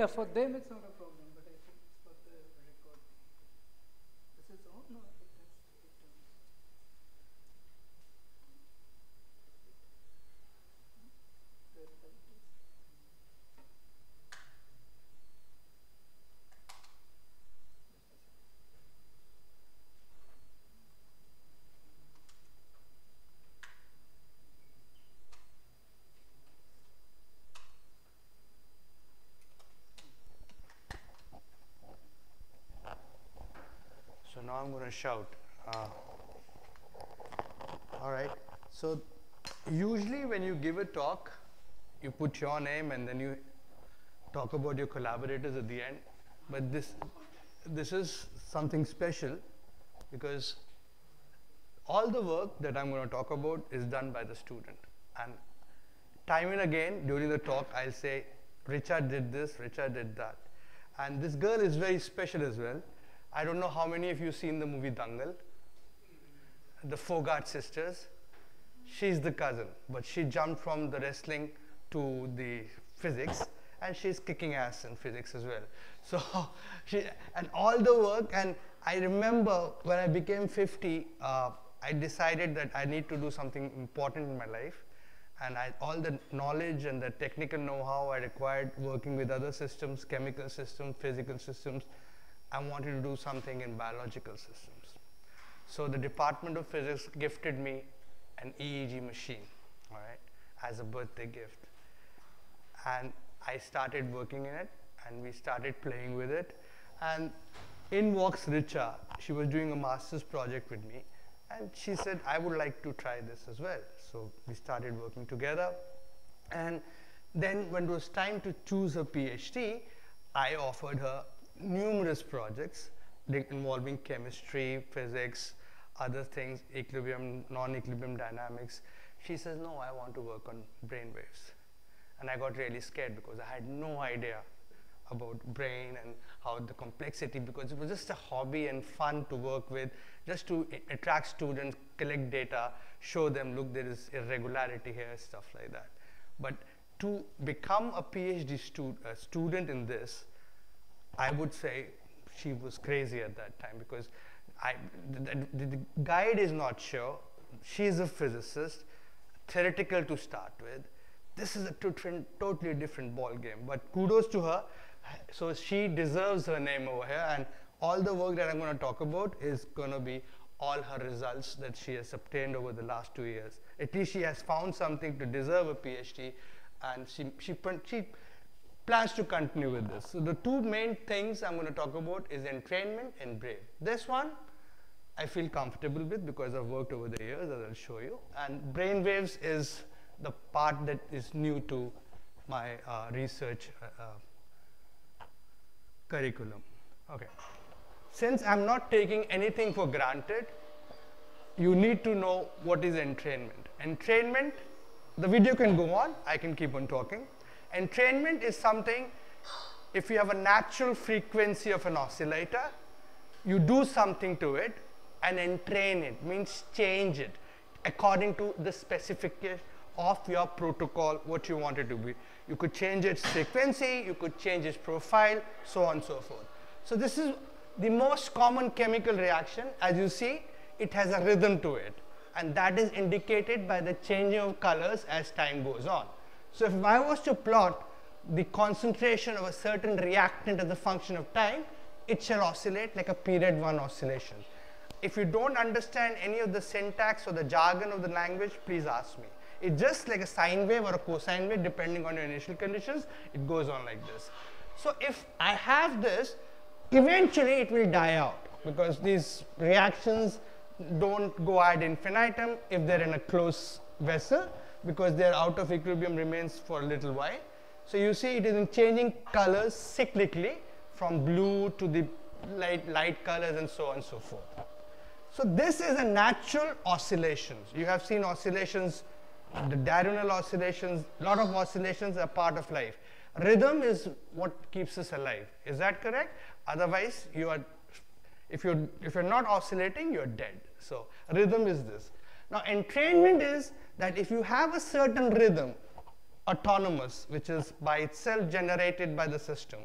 Yeah, for shout. Uh, all right. So usually when you give a talk, you put your name and then you talk about your collaborators at the end. But this this is something special because all the work that I'm going to talk about is done by the student. And time and again during the talk, I'll say, Richa did this, Richa did that. And this girl is very special as well. I don't know how many of you seen the movie Dangal, the Phogat sisters. She's the cousin, but she jumped from the wrestling to the physics, and she's kicking ass in physics as well. So she and all the work. And I remember when I became 50, uh, I decided that I need to do something important in my life, and I, all the knowledge and the technical know-how I required working with other systems, chemical systems, physical systems, I wanted to do something in biological systems. So the Department of Physics gifted me an EEG machine, all right, as a birthday gift. And I started working in it, and we started playing with it. And in walks Richa. She was doing a master's project with me, and she said, I would like to try this as well. So we started working together. And then when it was time to choose a PhD, I offered her numerous projects involving chemistry, physics, other things, equilibrium, non-equilibrium dynamics. She says, no, I want to work on brain waves. And I got really scared because I had no idea about brain and how the complexity, because it was just a hobby and fun to work with, just to attract students, collect data, show them, look, there is irregularity here, stuff like that. But to become a PhD stu- a student in this, I would say she was crazy at that time because I, the, the, the guide is not sure. She is a physicist, theoretical to start with. this is a totally different ball game. But kudos to her. So she deserves her name over here. And all the work that I'm going to talk about is going to be all her results that she has obtained over the last two years. At least she has found something to deserve a PhD, and she, she, she plans to continue with this. So the two main things I'm going to talk about is entrainment and brave. This one I feel comfortable with because I've worked over the years, as I'll show you. And brainwaves is the part that is new to my uh, research uh, uh, curriculum. Okay. Since I'm not taking anything for granted, you need to know what is entrainment. Entrainment, the video can go on, I can keep on talking. Entrainment is something, if you have a natural frequency of an oscillator, you do something to it and entrain it, means change it according to the specification of your protocol, what you want it to be. You could change its frequency, you could change its profile, so on and so forth. So this is the most common chemical reaction. As you see, it has a rhythm to it. And that is indicated by the changing of colors as time goes on. So if I was to plot the concentration of a certain reactant as a function of time, it shall oscillate like a period one oscillation. If you don't understand any of the syntax or the jargon of the language, please ask me. It's just like a sine wave or a cosine wave depending on your initial conditions, it goes on like this. So if I have this, eventually it will die out because these reactions don't go ad infinitum if they're in a closed vessel because their out of equilibrium remains for a little while. So you see it is in changing colors cyclically from blue to the light, light colors and so on and so forth. So this is a natural oscillations. You have seen oscillations, the diurnal oscillations, lot of oscillations are part of life. Rhythm is what keeps us alive. Is that correct? Otherwise, you are, if you're, if you're not oscillating, you're dead. So rhythm is this. Now entrainment is that if you have a certain rhythm, autonomous, which is by itself generated by the system,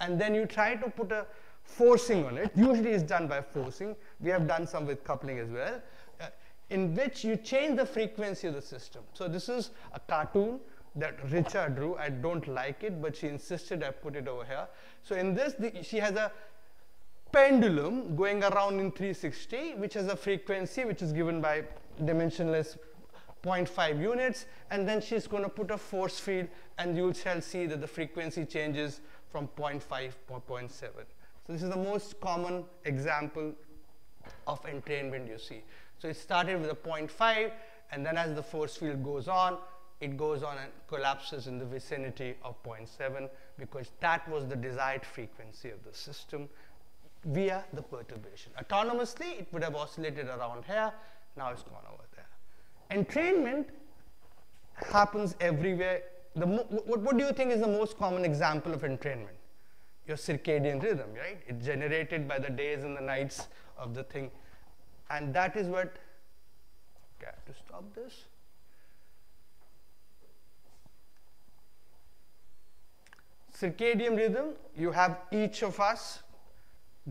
and then you try to put a forcing on it, usually it's done by forcing, we have done some with coupling as well, uh, in which you change the frequency of the system. So this is a cartoon that Richa drew. I don't like it, but she insisted I put it over here. So in this, the, she has a pendulum going around in 360, which has a frequency which is given by dimensionless 0.5 units, and then she's going to put a force field, and you shall see that the frequency changes from 0.5 to 0.7. So this is the most common example of entrainment you see. So it started with a 0.5, and then as the force field goes on, it goes on and collapses in the vicinity of 0.7 because that was the desired frequency of the system via the perturbation. Autonomously, it would have oscillated around here, now it's gone over. Entrainment happens everywhere. The what, what do you think is the most common example of entrainment? Your circadian rhythm, right? It's generated by the days and the nights of the thing. And that is what, okay, I have to stop this. circadian rhythm, you have each of us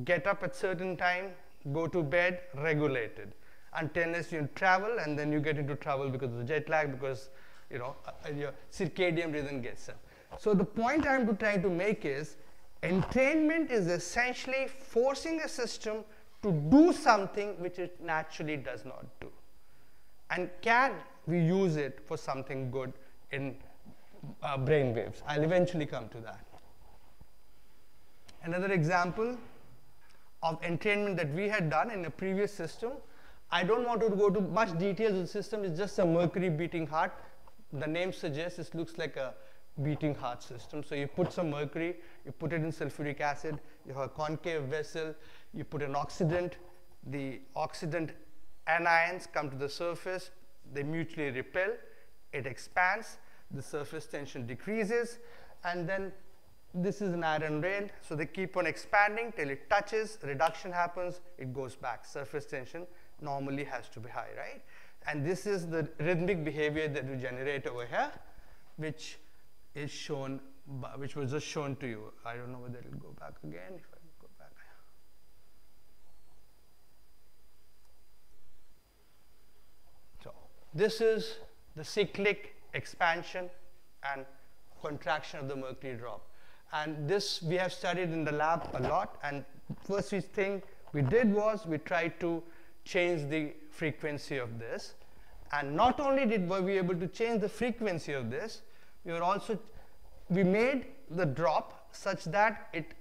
get up at certain time, go to bed, regulated. Until you travel and then you get into trouble because of the jet lag because you know uh, uh, your circadian rhythm gets up. So the point I'm trying to make is entrainment is essentially forcing a system to do something which it naturally does not do. And can we use it for something good in uh, brain waves. I'll eventually come to that. Another example of entrainment that we had done in a previous system. I don't want to go to much details the system. It's just a mercury beating heart. The name suggests it looks like a beating heart system. So you put some mercury, you put it in sulfuric acid, you have a concave vessel, you put an oxidant, the oxidant anions come to the surface, they mutually repel, it expands, the surface tension decreases. And then this is an iron rail so they keep on expanding till it touches. Reduction happens. It goes back. Surface tension normally has to be high right and this is the rhythmic behavior that we generate over here which is shown which was just shown to you I don't know whether it will go back again if I go back so this is the cyclic expansion and contraction of the mercury drop. And this we have studied in the lab a lot. And first thing we did was we tried to change the frequency of this. And not only did we able to change the frequency of this, we were also we made the drop such that it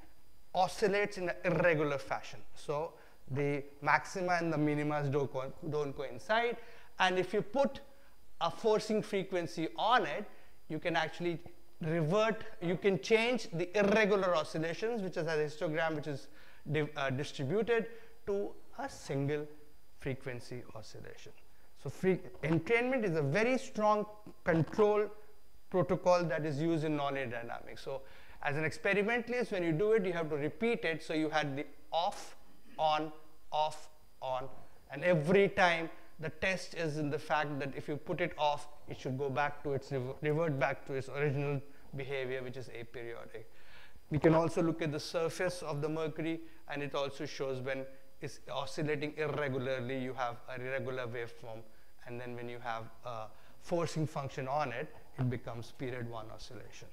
oscillates in an irregular fashion. So the maxima and the minima don't, co don't coincide. And if you put a forcing frequency on it, you can actually revert, you can change the irregular oscillations, which is a histogram which is di uh, distributed, to a single frequency oscillation. So entrainment is a very strong control protocol that is used in nonlinear dynamics. So as an experimentalist, when you do it, you have to repeat it. So you had the off, on, off, on, and every time the test is in the fact that if you put it off, it should go back to its, revert back to its original behavior, which is aperiodic. We can also look at the surface of the mercury, and it also shows when it's oscillating irregularly, you have a irregular waveform, and then when you have a forcing function on it, it becomes period one oscillation.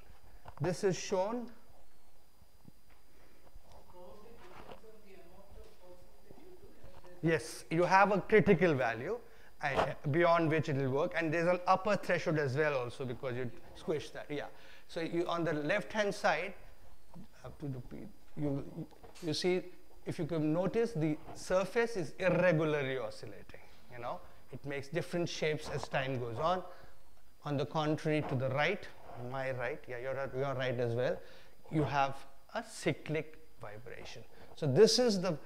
This is shown Yes, you have a critical value uh, beyond which it will work, and there's an upper threshold as well also because you squish that. Yeah. So you on the left-hand side, up to the you you see if you can notice the surface is irregularly oscillating. You know, it makes different shapes as time goes on. On the contrary, to the right, my right, yeah, you're you're right as well. You have a cyclic vibration. So this is the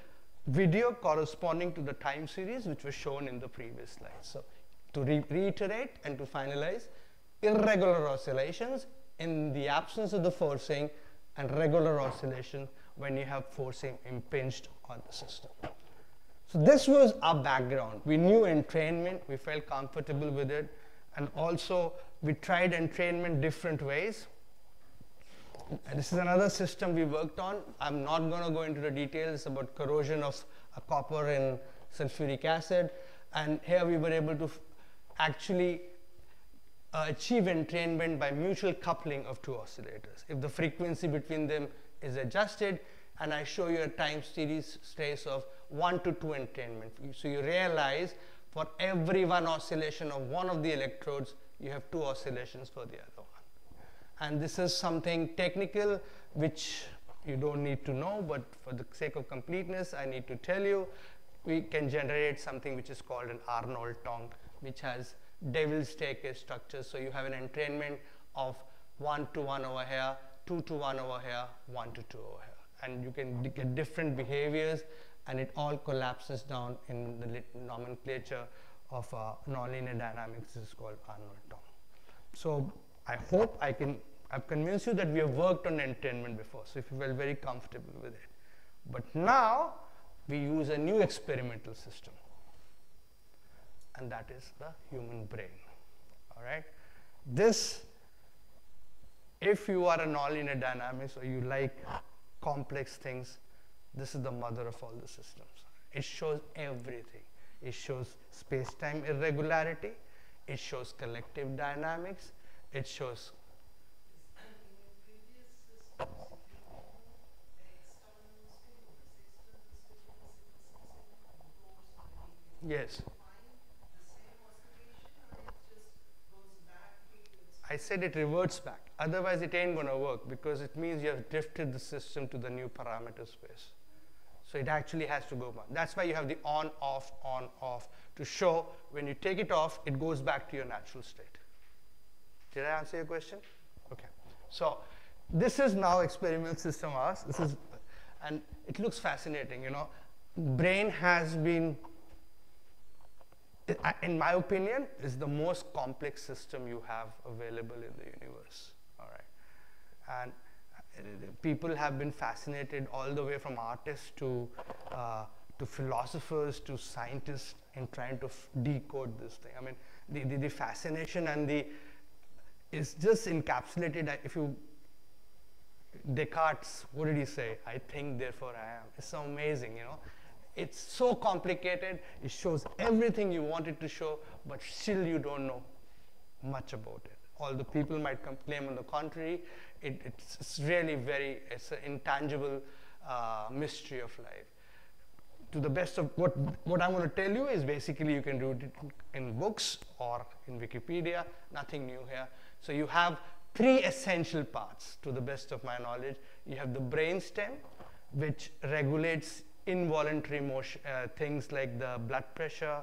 video corresponding to the time series which was shown in the previous slide. So to re reiterate and to finalize, irregular oscillations in the absence of the forcing and regular oscillation when you have forcing impinged on the system. So this was our background. We knew entrainment, we felt comfortable with it, and also we tried entrainment different ways. This is another system we worked on. I'm not going to go into the details about corrosion of copper in sulfuric acid. And here we were able to actually uh, achieve entrainment by mutual coupling of two oscillators. If the frequency between them is adjusted, and I show you a time series trace of 1 to 2 entrainment. So you realize for every one oscillation of one of the electrodes, you have two oscillations for the other one. And this is something technical which you don't need to know, but for the sake of completeness, I need to tell you, we can generate something which is called an Arnold tongue, which has devil's staircase structure. So you have an entrainment of 1 to 1 over here, 2 to 1 over here, 1 to 2 over here. And you can get different behaviors, and it all collapses down in the nomenclature of uh, nonlinear dynamics. Is called Arnold tongue. So I hope I can, I've convinced you that we have worked on entrainment before, so if you feel very comfortable with it. But now we use a new experimental system, and that is the human brain. All right? This, if you are a nonlinear dynamics or you like complex things, this is the mother of all the systems. It shows everything. It shows space-time irregularity, it shows collective dynamics, it shows Yes. I said it reverts back. Otherwise, it ain't going to work because it means you have drifted the system to the new parameter space. So it actually has to go back. That's why you have the on, off, on, off to show when you take it off, it goes back to your natural state. Did I answer your question? Okay. So this is now experimental system Ours. This is, and it looks fascinating. You know, brain has been, in my opinion, is the most complex system you have available in the universe. And uh, people have been fascinated all the way from artists to uh, to philosophers to scientists in trying to decode this thing. I mean, the, the, the fascination and the is just encapsulated if you Descartes, what did he say? I think, therefore I am. It's so amazing, you know. It's so complicated. It shows everything you wanted to show, but still you don't know much about it. Although people might claim on the contrary, it, it's, it's, really very, it's an intangible uh, mystery of life. To the best of what, what I'm going to tell you is basically you can read it in books or in Wikipedia, nothing new here. So you have three essential parts to the best of my knowledge. You have the brainstem, which regulates involuntary motion, uh, things like the blood pressure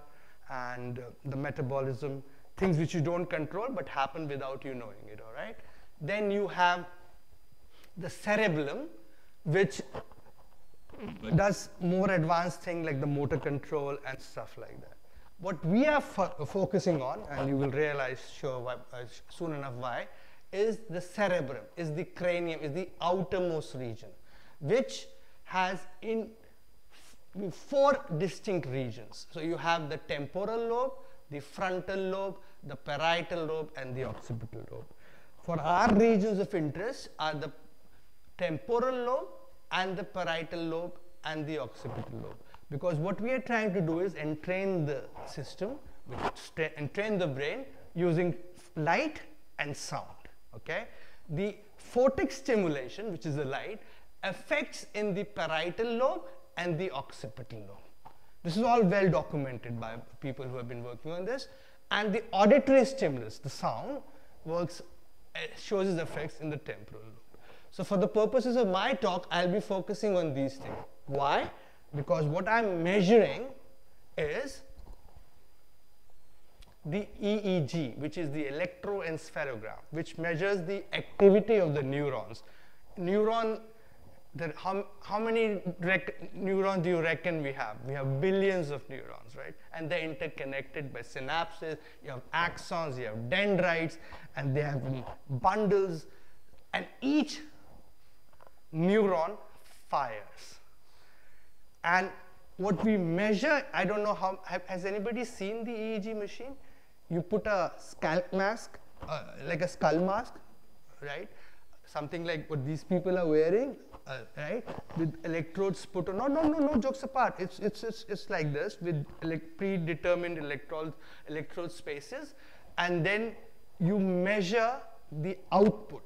and uh, the metabolism, things which you don't control but happen without you knowing it, all right? Then you have the cerebellum, which does more advanced thing like the motor control and stuff like that. What we are fo focusing on, and you will realize sure why, uh, soon enough why, is the cerebrum, is the cranium, is the outermost region, which has in four distinct regions. So you have the temporal lobe, the frontal lobe, the parietal lobe, and the occipital lobe. For our regions of interest are the temporal lobe and the parietal lobe and the occipital lobe. Because what we are trying to do is entrain the system, entrain the brain using light and sound. Okay? The photic stimulation, which is the light, affects in the parietal lobe and the occipital lobe. This is all well documented by people who have been working on this. And the auditory stimulus, the sound, works, uh, shows its effects in the temporal lobe. So for the purposes of my talk, I'll be focusing on these things. Why? Because what I'm measuring is the EEG, which is the electroencephalogram, which measures the activity of the neurons. Neuron that how, how many neurons do you reckon we have? We have billions of neurons, right? And they're interconnected by synapses, you have axons, you have dendrites, and they have bundles, and each neuron fires. And what we measure, I don't know how, has anybody seen the EEG machine? You put a scalp mask, uh, like a skull mask, right? Something like what these people are wearing, uh, right? With electrodes put on. No, no, no, no jokes apart. It's it's it's, it's like this with predetermined electrode electrode spaces, and then you measure the output.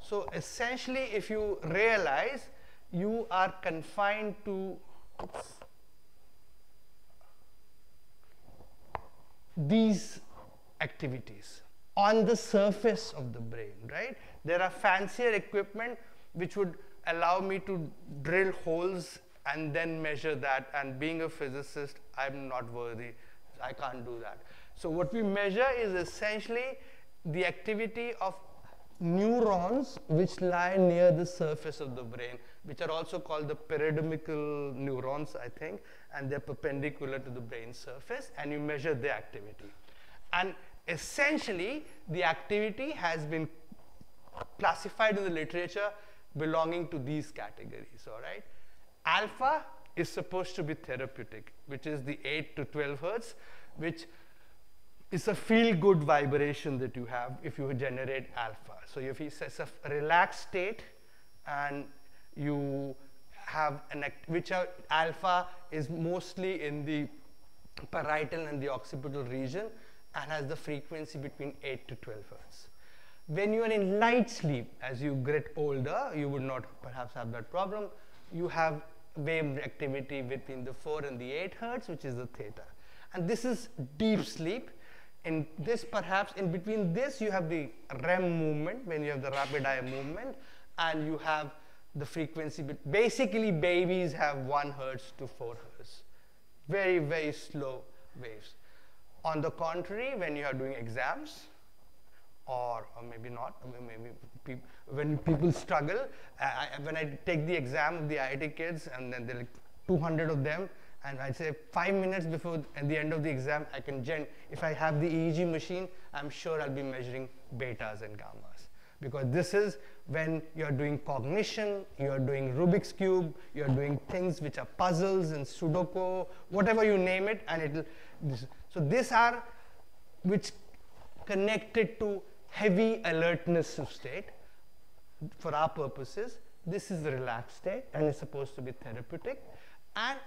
So essentially, if you realize you are confined to these activities on the surface of the brain, right? There are fancier equipment which would allow me to drill holes and then measure that. And being a physicist, I'm not worthy. I can't do that. So what we measure is essentially the activity of neurons which lie near the surface of the brain, which are also called the pyramidal neurons, I think, and they're perpendicular to the brain surface, and you measure their activity. And essentially, the activity has been classified in the literature belonging to these categories, all right? Alpha is supposed to be therapeutic, which is the 8 to 12 hertz, which is a feel-good vibration that you have if you generate alpha. So if it's a relaxed state and you have an, which are alpha is mostly in the parietal and the occipital region and has the frequency between 8 to 12 hertz. When you are in light sleep, as you get older, you would not perhaps have that problem. You have wave activity between the 4 and the 8 hertz, which is the theta. And this is deep sleep. In this, perhaps, in between this, you have the REM movement, when you have the rapid eye movement, and you have the frequency. But basically, babies have 1 hertz to 4 hertz. Very, very slow waves. On the contrary, when you are doing exams, or, or maybe not, maybe pe when people struggle, I, when I take the exam of the IIT kids and then there are like 200 of them, and I say five minutes before at the end of the exam, I can gen, if I have the EEG machine, I'm sure I'll be measuring betas and gammas. Because this is when you're doing cognition, you're doing Rubik's Cube, you're doing things which are puzzles and Sudoku, whatever you name it, and it'll, this, so these are which connected to heavy alertness of state. For our purposes, this is the relaxed state and it's supposed to be therapeutic. And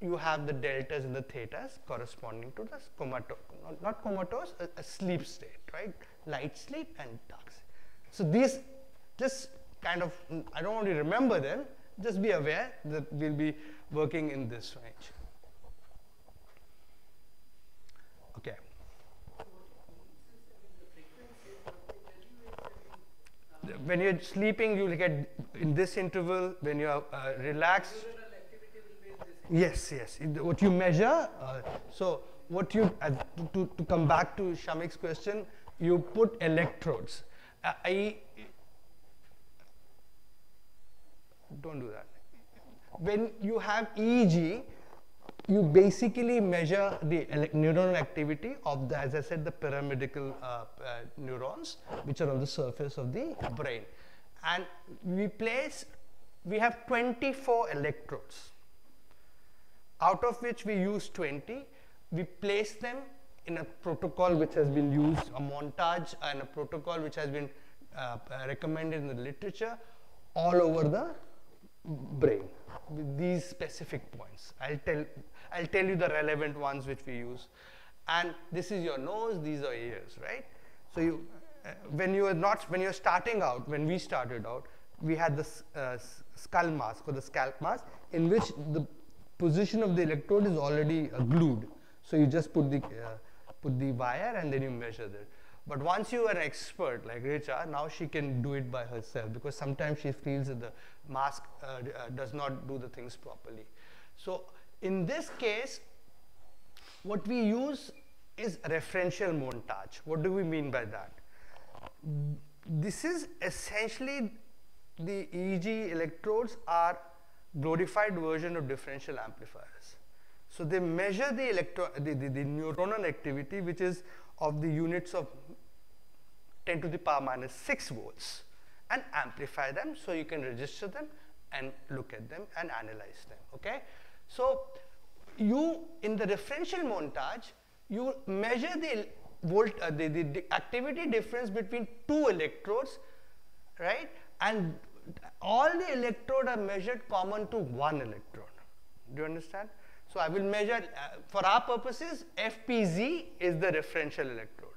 you have the deltas and the thetas corresponding to the comatose, not, comatose, a, a, sleep state, right? Light sleep and dark sleep. So these, just kind of, I don't want to remember them, just be aware that we'll be working in this range. Okay. When you're sleeping, you get in this interval, when you're uh, relaxed, Yes, yes. What you measure, uh, so what you, uh, to, to come back to Shamik's question, you put electrodes. Uh, I, don't do that. When you have EEG, you basically measure the neuronal activity of the, as I said, the pyramidal uh, uh, neurons, which are on the surface of the brain. And we place, we have 24 electrodes out of which we use 20, we place them in a protocol which has been used, a montage and a protocol which has been uh, recommended in the literature all over the brain with these specific points. I'll tell, I'll tell you the relevant ones which we use. And this is your nose, these are ears, right? So you, uh, when you are not, when you're starting out, when we started out, we had this uh, skull mask or the scalp mask in which the position of the electrode is already uh, glued. So you just put the, uh, put the wire and then you measure that. But once you are an expert like Richa, now she can do it by herself because sometimes she feels that the mask uh, uh, does not do the things properly. So in this case, what we use is referential montage. What do we mean by that? This is essentially the EEG electrodes are glorified version of differential amplifiers. So they measure the, electro the, the, the neuronal activity which is of the units of 10 to the power minus 6 volts and amplify them so you can register them and look at them and analyze them okay so you in the differential montage you measure the volt uh, the, the, the activity difference between two electrodes right and all the electrode are measured common to one electrode. Do you understand? So I will measure, uh, for our purposes, FPZ is the referential electrode.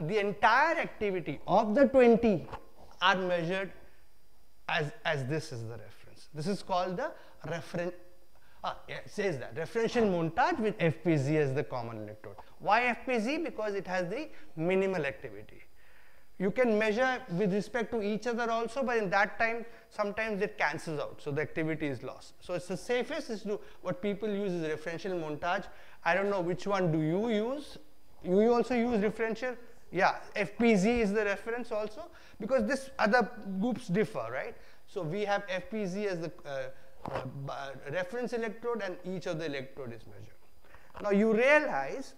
The entire activity of the 20 are measured as, as this is the reference. This is called the reference, ah, yeah, it says that, referential montage with FPZ as the common electrode. Why FPZ? Because it has the minimal activity. You can measure with respect to each other also, but in that time, sometimes it cancels out, so the activity is lost. So it's the safest is to, what people use is referential montage. I don't know which one do you use? You also use referential? Yeah, FPZ is the reference also, because this other groups differ, right? So we have FPZ as the uh, Uh, reference electrode and each of the electrode is measured. Now you realize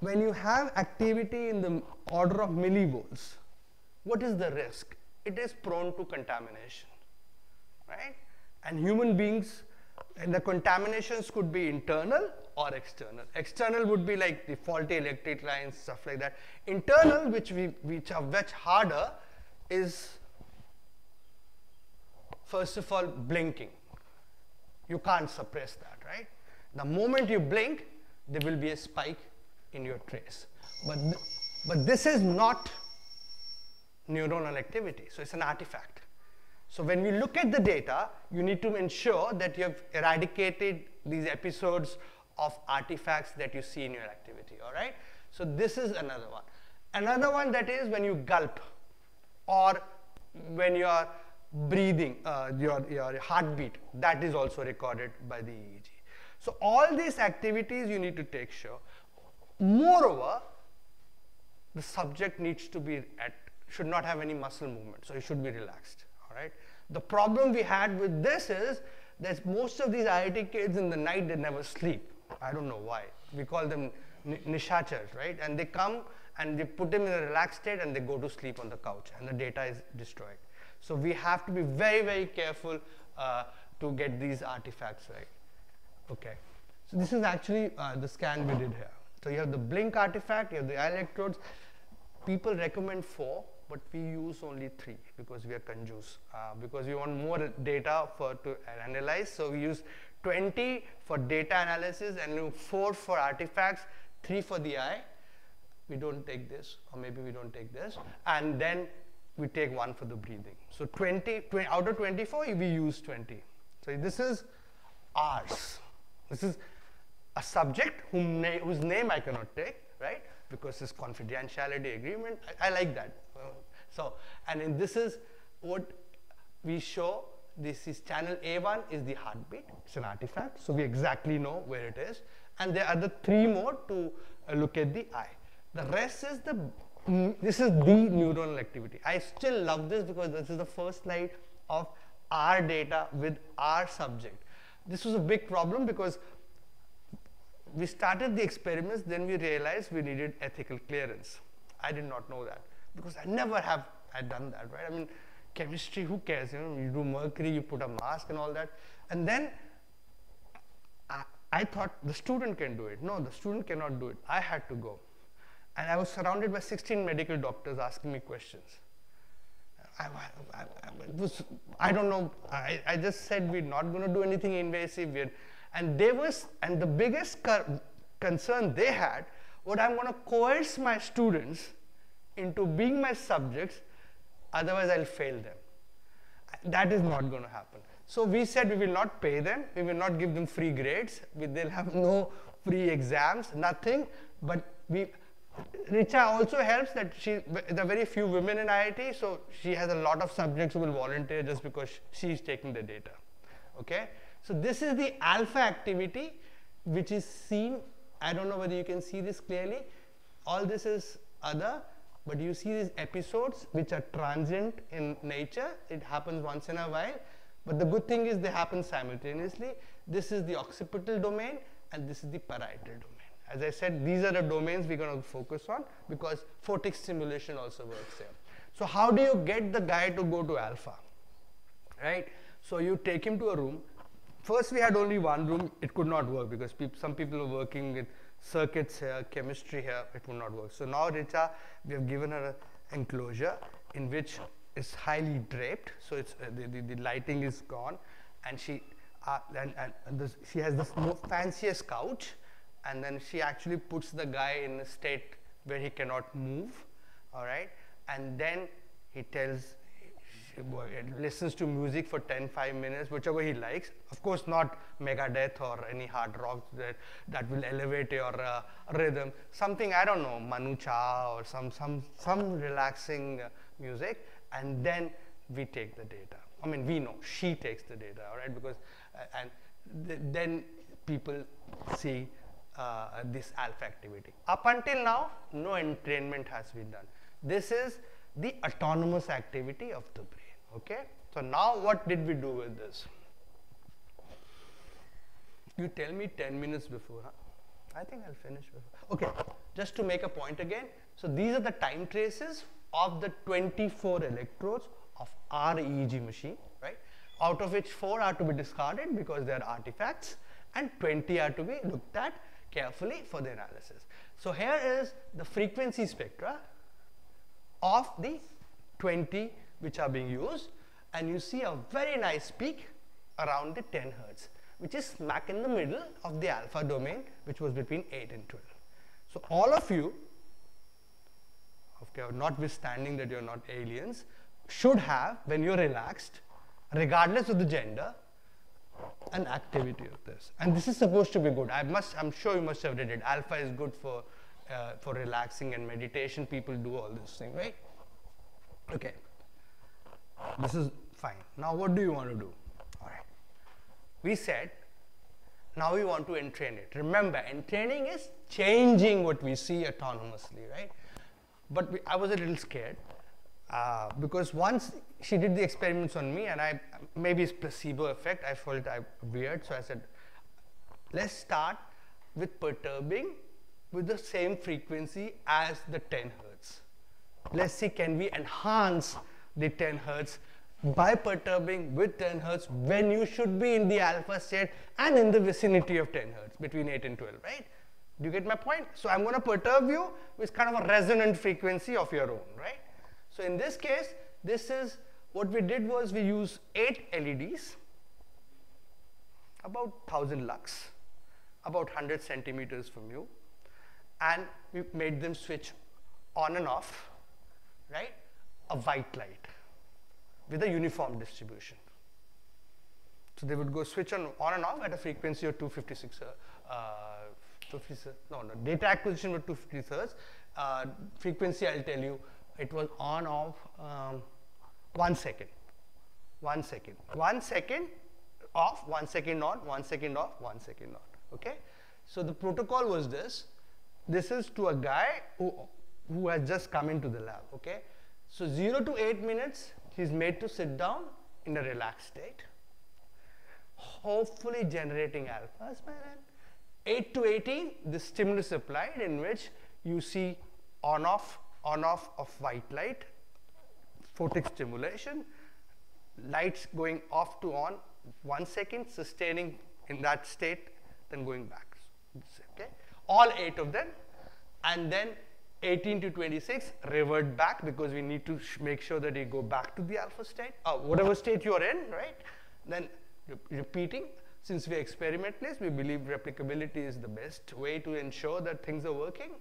when you have activity in the order of millivolts, what is the risk? It is prone to contamination, right? And human beings, and the contaminations could be internal or external. External would be like the faulty electric lines, stuff like that. Internal, which we which are much harder, is first of all blinking. You can't suppress that, right? The moment you blink, there will be a spike in your trace. But, but this is not neuronal activity, so it's an artifact. So when we look at the data, you need to ensure that you have eradicated these episodes of artifacts that you see in your activity, all right? So this is another one. Another one that is when you gulp or when you are breathing, uh, your, your heartbeat, that is also recorded by the EEG. So all these activities you need to take sure. Moreover, the subject needs to be at, should not have any muscle movement, so he should be relaxed, all right? The problem we had with this is that most of these IIT kids in the night, they never sleep. I don't know why. We call them nishachars, right? And they come and they put them in a relaxed state and they go to sleep on the couch and the data is destroyed. So we have to be very, very careful uh, to get these artifacts right. Okay. So this is actually uh, the scan we did here. So you have the blink artifact, you have the electrodes. People recommend four, but we use only three because we are conjuice. Uh, because we want more data for to analyze, so we use 20 for data analysis and 4 for artifacts, 3 for the eye. We don't take this, or maybe we don't take this. And then we take 1 for the breathing. So 20, 20 out of 24, we use 20. So this is ours. This is a subject whom na whose name I cannot take, right? Because it's confidentiality agreement. I, I like that. So, and this is what we show this is channel A1 is the heartbeat, it's an artifact, so we exactly know where it is. And there are the three more to uh, look at the eye. The rest is the, this is the neuronal activity. I still love this because this is the first slide of our data with our subject. This was a big problem because we started the experiments, then we realized we needed ethical clearance. I did not know that because I never have I done that, right? I mean, chemistry, who cares? You know, you do mercury, you put a mask and all that. And then I, I thought the student can do it. No, the student cannot do it. I had to go. And I was surrounded by 16 medical doctors asking me questions. I, I, I, was, I don't know, I, I just said we're not going to do anything invasive. We're, and they was, and the biggest concern they had, what I'm going to coerce my students into being my subjects otherwise I'll fail them. That is not going to happen. So we said we will not pay them, we will not give them free grades, we, they'll have no free exams, nothing, but we, Richa also helps that she, there are very few women in IIT, so she has a lot of subjects who will volunteer just because she is taking the data, okay? So this is the alpha activity which is seen, I don't know whether you can see this clearly, all this is other, but you see these episodes which are transient in nature, it happens once in a while. But the good thing is they happen simultaneously. This is the occipital domain and this is the parietal domain. As I said, these are the domains we're going to focus on because photic stimulation also works here. So how do you get the guy to go to alpha? Right? So you take him to a room. First we had only one room, it could not work because some people were working with circuits here, chemistry here, it would not work. So now Richa, we have given her an enclosure in which is highly draped, so it's uh, the, the, the, lighting is gone, and she uh, and, and this, she has most fanciest couch, and then she actually puts the guy in a state where he cannot move, all right, and then he tells listens to music for 10 5 minutes whichever he likes. Of course not megadeth or any hard rock that that will elevate your uh, rhythm. Something i don't know manu or some some some relaxing uh, music. And then we take the data. I mean we know. She takes the data all right? Because uh, and th then people see uh, this alpha activity up until now no entrainment has been done this is the autonomous activity of the brain Okay. So now what did we do with this? You tell me 10 minutes before, huh? I think I'll finish before. Okay, just to make a point again. So these are the time traces of the 24 electrodes of our EEG machine, right? Out of which 4 are to be discarded because they are artifacts and 20 are to be looked at carefully for the analysis. So here is the frequency spectra of the 20 which are being used and you see a very nice peak around the 10 hertz which is smack in the middle of the alpha domain which was between 8 and 12. So all of you, okay, notwithstanding that you're not aliens, should have when you're relaxed, regardless of the gender, an activity of this. And this is supposed to be good. I must, I'm sure you must have read it. Alpha is good for, uh, for relaxing and meditation. People do all this thing, right? Okay. This is fine. Now what do you want to do? All right. We said now we want to entrain it. Remember, entraining is changing what we see autonomously, right? But we, I was a little scared uh, because once she did the experiments on me, and I maybe it's placebo effect. I felt I weird, so I said, let's start with perturbing with the same frequency as the 10 hertz. Let's see, can we enhance the 10 hertz by perturbing with 10 hertz when you should be in the alpha state and in the vicinity of 10 hertz between 8 and 12, right? Do you get my point? So I'm going to perturb you with kind of a resonant frequency of your own, right? So in this case, this is what we did was we use 8 LEDs, about 1000 lux, about 100 centimeters from you, and we made them switch on and off, right? A white light with a uniform distribution. So they would go switch on, on and off at a frequency of 256, uh, uh, 56 no, no, data acquisition with 250 hertz. Uh, frequency, I'll tell you, it was on off um, one second, one second, one second off, one second on, one second off, one second on, okay? So the protocol was this. This is to a guy who, who has just come into the lab, okay? So 0 to 8 minutes, he's made to sit down in a relaxed state hopefully generating alphas by then. 8 to 18, the stimulus applied in which you see on off, on off of white light, photic stimulation, lights going off to on, one second, sustaining in that state, then going back. Okay? All eight of them, and then 18 to 26 revert back because we need to make sure that you go back to the alpha state, or whatever state you're in, right? Then repeating. Since we are experimentalists, we believe replicability is the best way to ensure that things are working.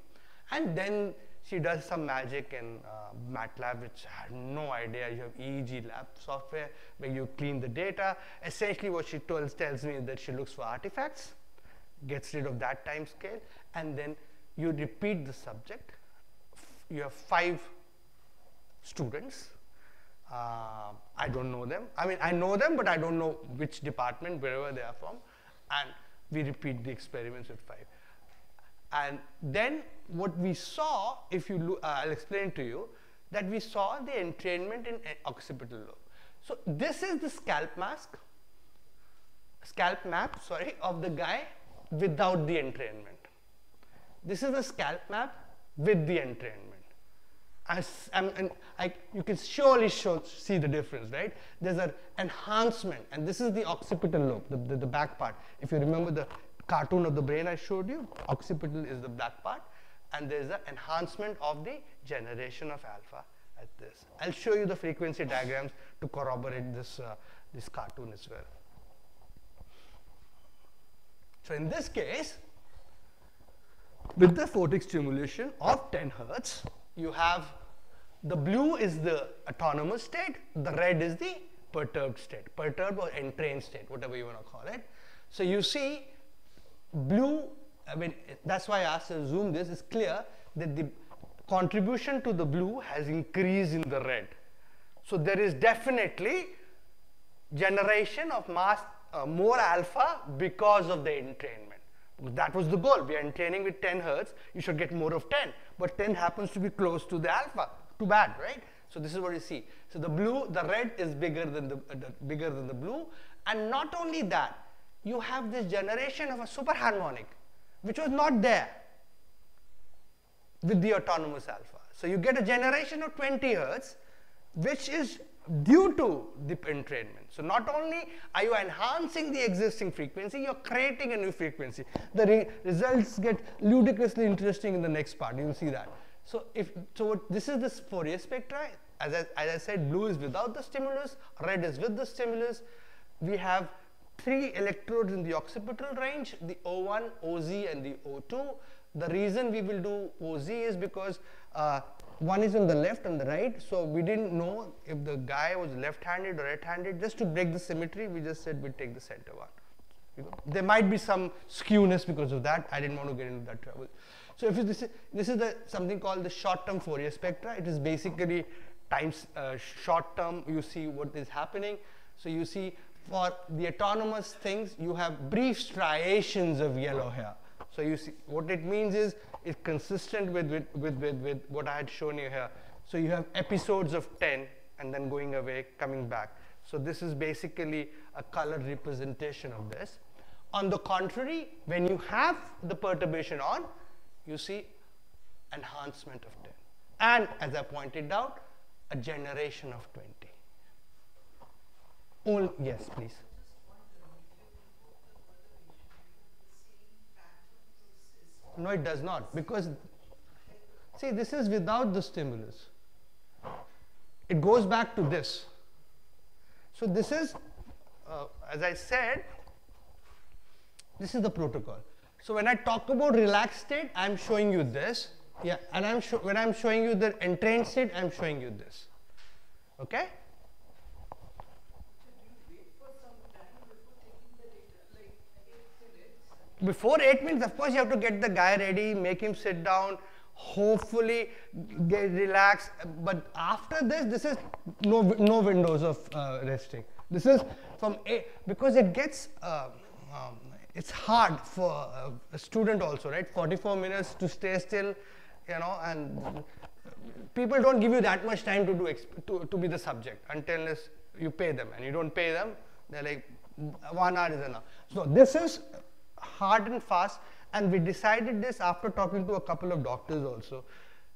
And then she does some magic in uh, MATLAB, which I had no idea. You have EEGLAB software where you clean the data. Essentially, what she tells, tells me is that she looks for artifacts, gets rid of that time scale, and then you repeat the subject. You have five students uh, I don't know them. I mean, I know them, but I don't know which department, wherever they are from. And we repeat the experiments with five. And then what we saw, if you look, uh, I'll explain to you, that we saw the entrainment in occipital lobe. So this is the scalp mask, scalp map, sorry, of the guy without the entrainment. This is the scalp map with the entrainment. As, and I, you can surely show, see the difference, right? There's an enhancement, and this is the occipital lobe, the, the, the, back part. If you remember the cartoon of the brain I showed you, occipital is the black part, and there's an enhancement of the generation of alpha at this. I'll show you the frequency diagrams to corroborate this, uh, this cartoon as well. So in this case, with the photic stimulation of 10 hertz, you have the blue is the autonomous state, the red is the perturbed state, perturbed or entrained state, whatever you want to call it. So you see blue, I mean, that's why I asked to zoom this, is clear that the contribution to the blue has increased in the red. So there is definitely generation of mass, uh, more alpha because of the entrainment. That was the goal. We are entraining with 10 hertz. You should get more of 10. But 10 happens to be close to the alpha too bad, right? So this is what you see. So the blue, the red is bigger than the, uh, the bigger than the blue, and not only that, you have this generation of a superharmonic, which was not there with the autonomous alpha. So you get a generation of 20 hertz, which is due to the entrainment. So not only are you enhancing the existing frequency, you're creating a new frequency. The re results get ludicrously interesting in the next part. You'll see that. So if so, what, this is the Fourier spectra. As I, as I said, blue is without the stimulus, red is with the stimulus. We have three electrodes in the occipital range, the O1, OZ, and the O2. The reason we will do OZ is because uh, one is on the left and the right, so we didn't know if the guy was left-handed or right-handed. Just to break the symmetry, we just said we'd take the center one. There might be some skewness because of that. I didn't want to get into that trouble. So if this is, this is the, something called the short-term Fourier spectra. It is basically times uh, short-term, you see what is happening. So you see for the autonomous things, you have brief striations of yellow here. So you see, what it means is it's consistent with, with, with, with, with what I had shown you here. So you have episodes of 10 and then going away, coming back. So this is basically a colored representation of this. On the contrary, when you have the perturbation on, you see enhancement of 10. And as I pointed out, a generation of 20. All, yes, please. No, it does not because see this is without the stimulus. It goes back to this. So this is, uh, as I said, This is the protocol. So when I talk about relaxed state, I'm showing you this. Yeah, and I'm when I'm showing you the entrained state, I'm showing you this. Okay? Before eight minutes, of course, you have to get the guy ready, make him sit down, hopefully get relaxed. But after this, this is no no windows of uh, resting. This is from eight because it gets. Uh, um, it's hard for a, a student also, right? 44 minutes to stay still, you know, and people don't give you that much time to do to, to be the subject until you pay them, and you don't pay them, they're like one hour is enough. So this is hard and fast, and we decided this after talking to a couple of doctors also.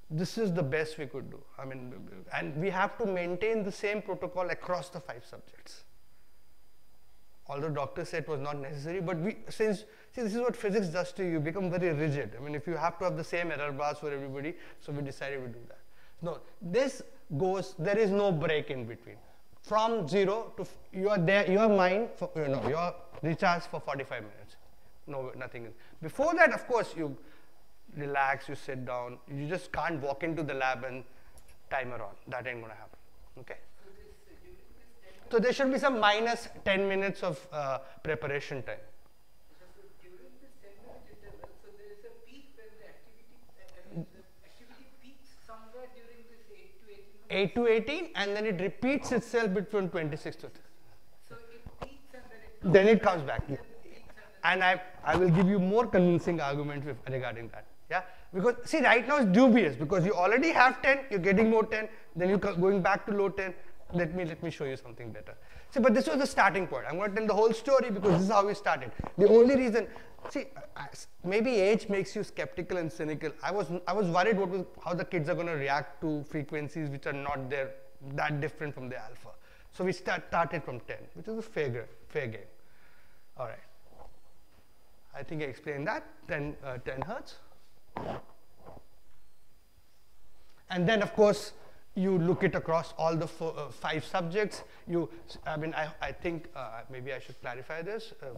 This is the best we could do. I mean, and we have to maintain the same protocol across the five subjects although doctors said it was not necessary, but we, since, see this is what physics does to you, become very rigid. I mean, if you have to have the same error bars for everybody, so we decided to do that. No, this goes, there is no break in between. From zero to, you are there, your mind, for, you know, you're recharged for 45 minutes. No, nothing. Before that, of course, you relax, you sit down, you just can't walk into the lab and timer on. That ain't gonna happen, okay? So there should be some minus 10 minutes of uh, preparation time. Eight to 18, and then it repeats itself between 26 to. So it peaks and then it. Then it comes back. And I, I will give you more convincing arguments regarding that. Yeah, because see, right now it's dubious because you already have 10, you're getting more 10, then you're going back to low 10, let me let me show you something better. See, but this was the starting point. I'm going to tell the whole story because this is how we started. The only reason, see, maybe age makes you skeptical and cynical. I was I was worried what was how the kids are going to react to frequencies which are not there that different from the alpha. So we start, started from 10, which is a fair fair game. All right. I think I explained that. 10 uh, 10 hertz. And then of course you look it across all the four, uh, five subjects. You, I mean, I, I think uh, maybe I should clarify this. Uh,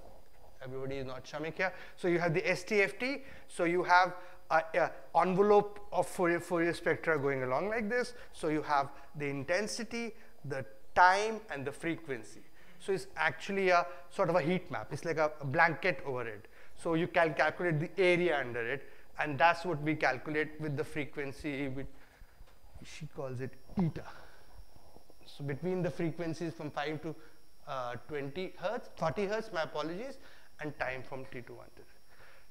everybody is not Shamik here. So you have the STFT. So you have an envelope of Fourier, Fourier spectra going along like this. So you have the intensity, the time, and the frequency. So it's actually a sort of a heat map. It's like a, a blanket over it. So you can calculate the area under it, and that's what we calculate with the frequency. With, she calls it eta. So between the frequencies from 5 to uh, 20 hertz, 40 hertz, my apologies, and time from t to 1 to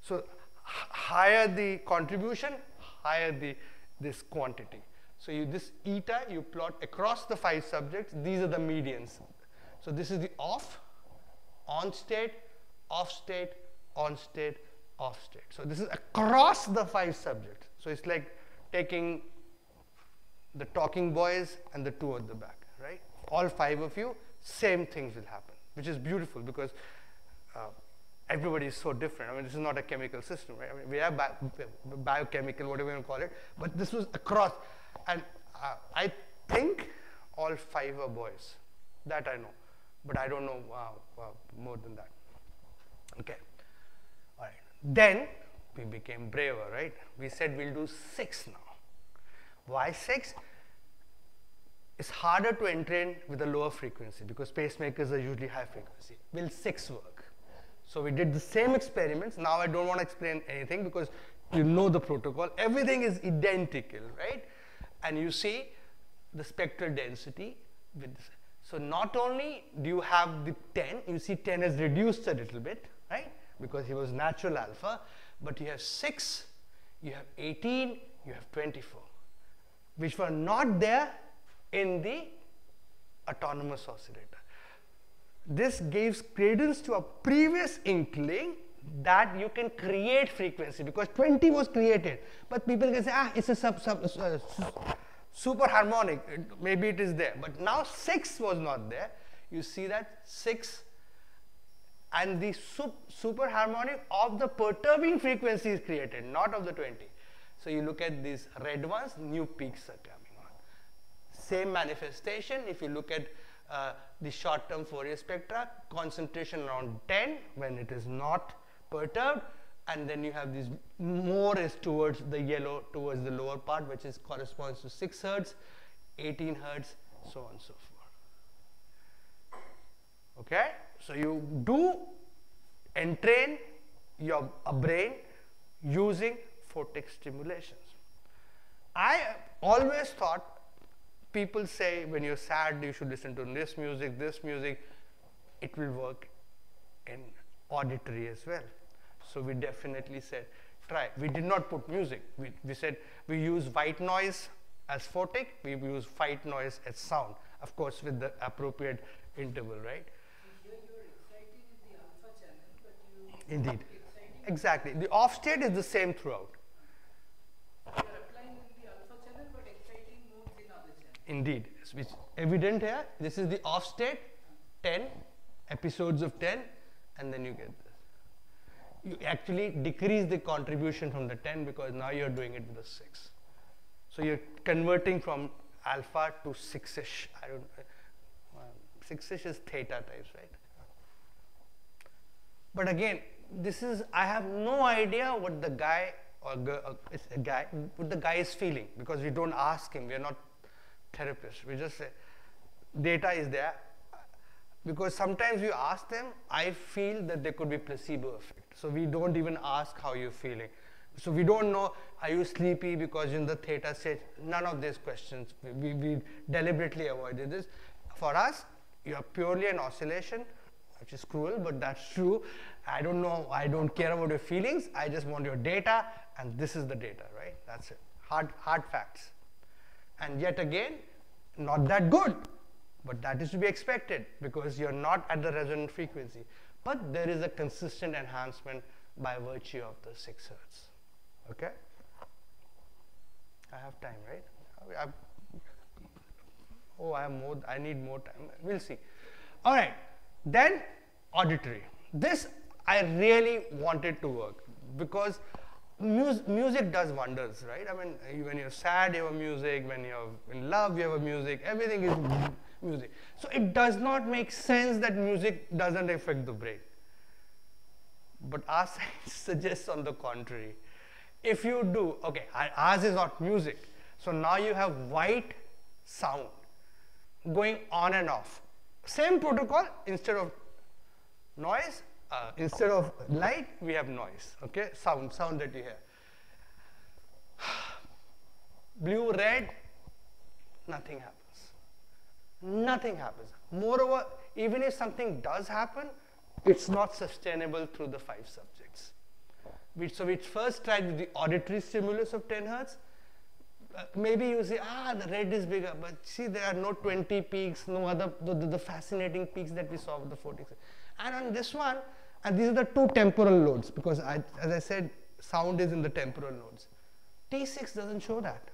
So higher the contribution, higher the this quantity. So you, this eta you plot across the five subjects. These are the medians. So this is the off, on state, off state, on state, off state. So this is across the five subjects. So it's like taking the talking boys and the two at the back, right? All five of you, same things will happen, which is beautiful because uh, everybody is so different. I mean, this is not a chemical system, right? I mean, we have bi biochemical, whatever you want to call it, but this was across. And uh, I think all five are boys. That I know, but I don't know uh, uh more than that. Okay. Then we became braver, right? We said we'll do six now. Why 6? It's harder to entrain with a lower frequency because pacemakers are usually high frequency. Will 6 work? So we did the same experiments. Now I don't want to explain anything because you know the protocol. Everything is identical, right? And you see the spectral density with this. So not only do you have the 10, you see 10 has reduced a little bit, right? Because he was natural alpha, but you have 6, you have 18, you have 24 which were not there in the autonomous oscillator. This gives credence to a previous inkling that you can create frequency because 20 was created. But people can say, ah, it's a sub, sub, uh, super harmonic, maybe it is there. But now 6 was not there. You see that 6 and the sup, super harmonic of the perturbing frequency is created, not of the 20. So you look at these red ones, new peaks are coming on. Same manifestation, if you look at uh, the short-term Fourier spectra, concentration around 10 when it is not perturbed and then you have this more is towards the yellow towards the lower part which is corresponds to 6 hertz 18 hertz so on and so forth okay so you do entrain your brain using photic stimulations i always thought people say when you're sad you should listen to this music this music it will work in auditory as well so we definitely said, try. We did not put music. We, we said we use white noise as photic, we use white noise as sound, of course with the appropriate interval, right? Indeed. Exactly. The off state is the same throughout. Indeed. Which evident here. This is the off state, 10 episodes of 10, and then you get this. you actually decrease the contribution from the 10 because now you're doing it with a 6. So you're converting from alpha to 6ish. I don't uh, 6ish is theta types, right? But again, this is, I have no idea what the guy or girl, uh, guy, what the guy is feeling because we don't ask him. We are not therapists. We just say, data is there. Because sometimes you ask them, I feel that there could be placebo effect. So we don't even ask how you're feeling. So we don't know, are you sleepy because in the theta stage, none of these questions. We, we deliberately avoided this. For us, you are purely an oscillation, which is cruel, but that's true. I don't know, I don't care about your feelings. I just want your data, and this is the data, right? That's it. Hard, hard facts. And yet again, not that good, but that is to be expected because you're not at the resonant frequency but there is a consistent enhancement by virtue of the 6 hertz. Okay? I have time, right? I've, oh, I have more, I need more time. We'll see. All right, then auditory. This I really wanted to work because mus music does wonders, right? I mean, when you're sad, you have music. When you're in love, you have music. Everything is music. So it does not make sense that music doesn't affect the brain. But our science suggests on the contrary. If you do, okay, ours is not music. So now you have white sound going on and off. Same protocol, instead of noise, uh, instead of light, we have noise, okay, sound, sound that you hear. Blue, red, nothing happens nothing happens. Moreover, even if something does happen, it's not sustainable through the five subjects. We, so we first tried with the auditory stimulus of 10 hertz. Uh, maybe you say, ah, the red is bigger, but see, there are no 20 peaks, no other, the, the, the fascinating peaks that we saw with the 46. And on this one, and these are the two temporal lobes, because I, as I said, sound is in the temporal lobes. T6 doesn't show that.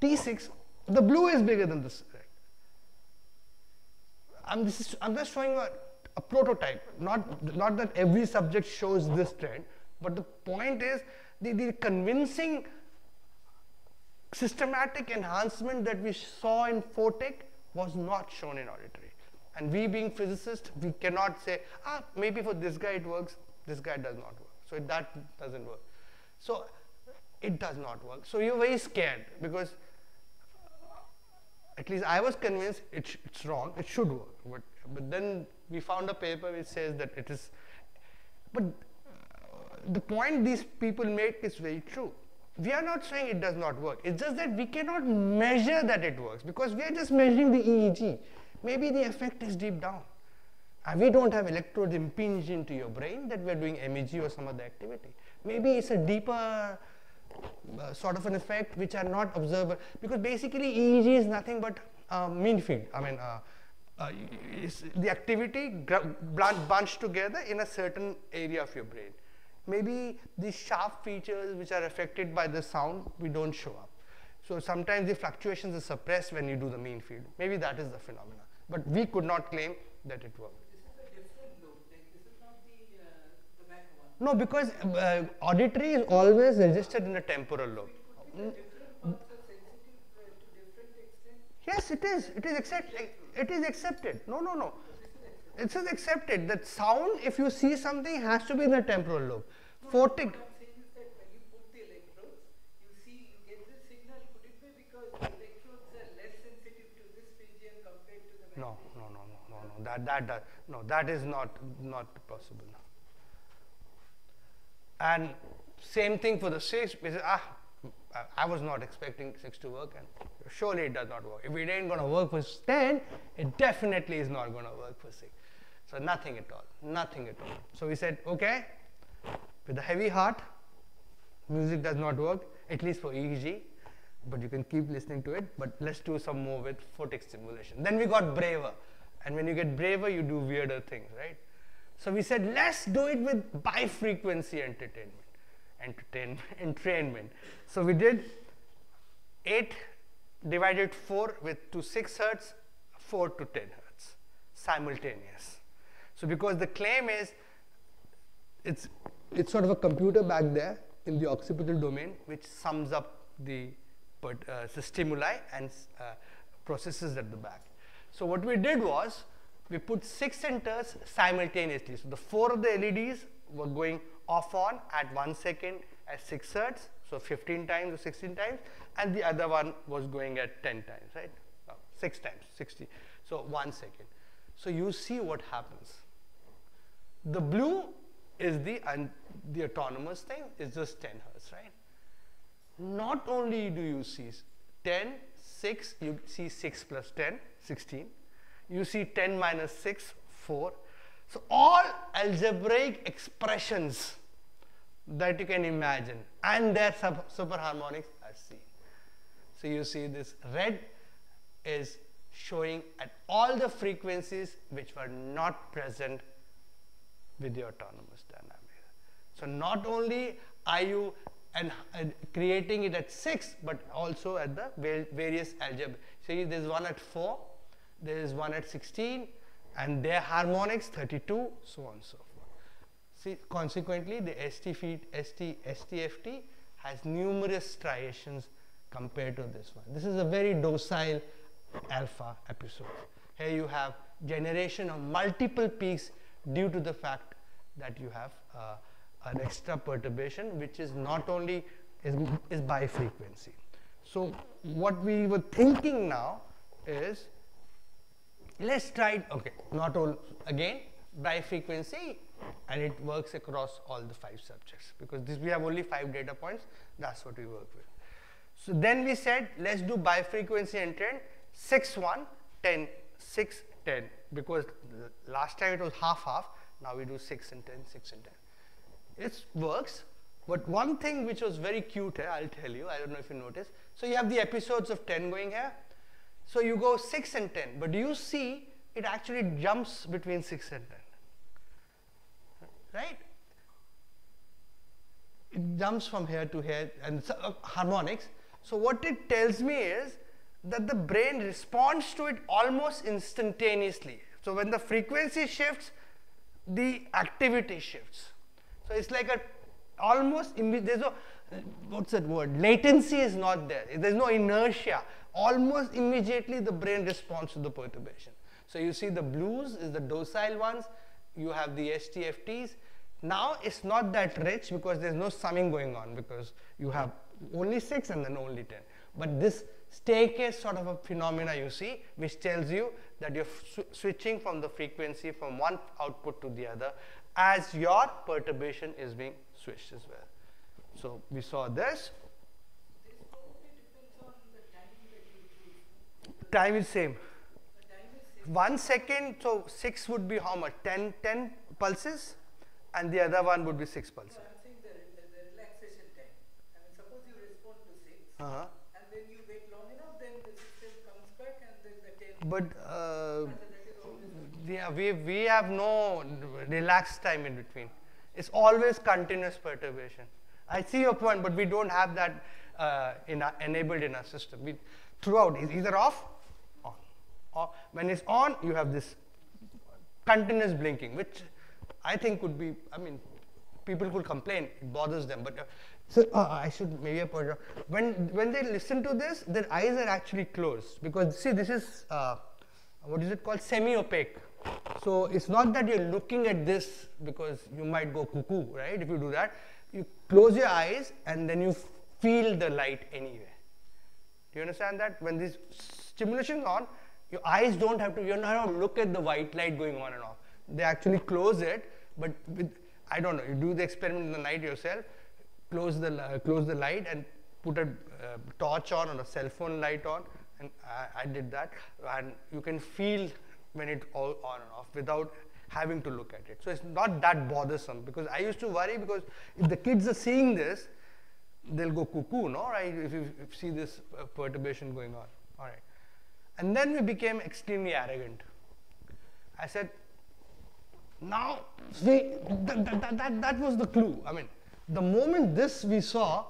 T6 the blue is bigger than this. I'm, is, I'm just showing a, a prototype, not, not that every subject shows this trend, but the point is the, the convincing systematic enhancement that we saw in photic was not shown in auditory. And we being physicists, we cannot say, ah, maybe for this guy it works, this guy does not work. So that doesn't work. So it does not work. So you're very scared because at least I was convinced it it's wrong, it should work. But, but then we found a paper which says that it is, but the point these people make is very true. We are not saying it does not work. It's just that we cannot measure that it works because we are just measuring the EEG. Maybe the effect is deep down. And we don't have electrodes impinged into your brain that we are doing MEG or some other activity. Maybe it's a deeper uh, sort of an effect which are not observable because basically EEG is nothing but uh, mean field. I mean, uh, uh the activity bunched together in a certain area of your brain. Maybe the sharp features which are affected by the sound, we don't show up. So sometimes the fluctuations are suppressed when you do the mean field. Maybe that is the phenomena. But we could not claim that it worked. No, because uh, auditory is always registered in a temporal lobe. Yes, it is. It is accepted. It is accepted. No, no, no. It says accepted that sound, if you see something, has to be in the temporal lobe. Photic. What I'm saying is that when you put the electrodes, you see, you get this signal. Could it be because the electrodes are less sensitive to this region compared to the No, no, no, no, no. That, that, that, no, that is not, not possible. And same thing for the six. We said, ah, I- was not expecting six to work, and surely it does not work. If it ain't gonna work for ten, it definitely is not gonna work for six. So nothing at all, nothing at all. So we said, okay, with a heavy heart, music does not work, at least for EEG, but you can keep listening to it. But let's do some more with photic stimulation. Then we got braver, and when you get braver, you do weirder things, right? So we said, let's do it with bi-frequency entertainment, entertain, entrainment. So we did 8 divided 4 with to 6 hertz, 4 to 10 hertz, simultaneous. So because the claim is, it's, it's sort of a computer back there in the occipital domain which sums up the stimuli and uh, processes at the back. So what we did was, we put six centers simultaneously. So the four of the LEDs were going off on at one second at 6 hertz, so 15 times or 16 times, and the other one was going at 10 times, right? No, 6 times, 60. So 1 second. So you see what happens. The blue is the, un- the autonomous thing, is just 10 hertz, right? Not only do you see 10, 6, you see 6 plus 10, 16. You see 10 minus 6, 4. So all algebraic expressions that you can imagine and their superharmonics are seen. So you see this red is showing at all the frequencies which were not present with the autonomous dynamics. So not only are you and, creating it at 6 but also at the various algebra. See there's one at 4, there is one at 16 and their harmonics 32 so on and so forth. See consequently the ST feed, ST, STFT has numerous striations compared to this one. This is a very docile alpha episode. Here you have generation of multiple peaks due to the fact that you have uh, an extra perturbation which is not only is, is bi-frequency. So what we were thinking now is let's try okay not all again bi-frequency and it works across all the five subjects because this we have only five data points that's what we work with. So then we said let's do bi-frequency and trend 6 1 10 6 10 because last time it was half half now we do 6 and 10 6 and 10 it works but one thing which was very cute here i'll tell you i don't know if you noticed. So you have the episodes of 10 going here. So you go 6 and 10 but do you see it actually jumps between 6 and 10 right? It jumps from here to here and so, uh, harmonics. So what it tells me is that the brain responds to it almost instantaneously. So when the frequency shifts the activity shifts so it's like a almost there's no what's that word? Latency is not there. There's no inertia. Almost immediately the brain responds to the perturbation. So you see the blues is the docile ones. You have the stfts now it's not that rich because there's no summing going on because you have only 6 and then only 10 but this staircase sort of a phenomena you see which tells you that you're sw- switching from the frequency from one output to the other as your perturbation is being switched as well. So we saw this. This totally depends on the time that you choose. Time is same. The time is same. One second, so 6 would be how much? 10, 10 pulses and the other one would be 6 pulses. So I'm saying the, the, the relaxation time. I mean, suppose you respond to 6 Uh-huh. and then you wait long enough, then the system comes back and then the 10. But uh, so that is always yeah, we, we have no relaxed time in between. It's always continuous perturbation. I see your point, but we don't have that uh, in our, enabled in our system. We, throughout, it's either off, on. Or when it's on, you have this continuous blinking, which I think could be, I mean, people could complain, it bothers them. But uh, so uh, I should maybe point out, when, when they listen to this, their eyes are actually closed because see, this is, uh, what is it called? Semi So it's not that you're looking at this because you might go cuckoo, right? If you do that, you close your eyes and then you feel the light anyway. Do you understand that? When this stimulation is on, your eyes don't have to, you're not to look at the white light going on and off. They actually close it, but with, I don't know, you do the experiment in the night yourself, close the, uh, close the light and put a uh, torch on or a cell phone light on, and I, I did that, and you can feel when it all on and off without having to look at it. So it's not that bothersome because I used to worry because if the kids are seeing this, they'll go cuckoo, no? Right? If you, if you see this uh, perturbation going on. All right. And then we became extremely arrogant. I said, now, see, that, that, that, that was the clue. I mean, the moment this we saw,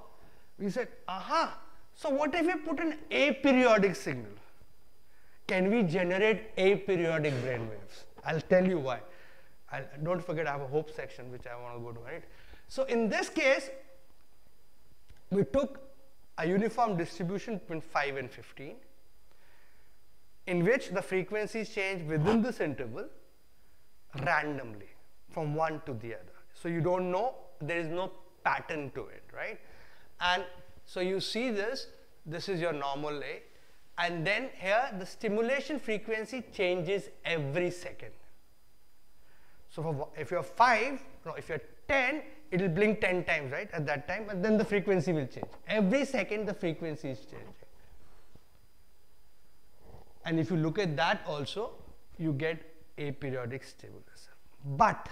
we said, aha, so what if we put an aperiodic signal? Can we generate aperiodic brain waves? I'll tell you why. I'll, don't forget I have a hope section which I want to go to, right? So in this case, we took a uniform distribution between 5 and 15 in which the frequencies change within this interval randomly from one to the other. So you don't know, there is no pattern to it, right? And so you see this, this is your normal A, and then here the stimulation frequency changes every second. So for, if you're 5, no, if you're 10, it will blink 10 times, right, at that time, but then the frequency will change. Every second the frequency is changing. And if you look at that also, you get aperiodic stimulus. But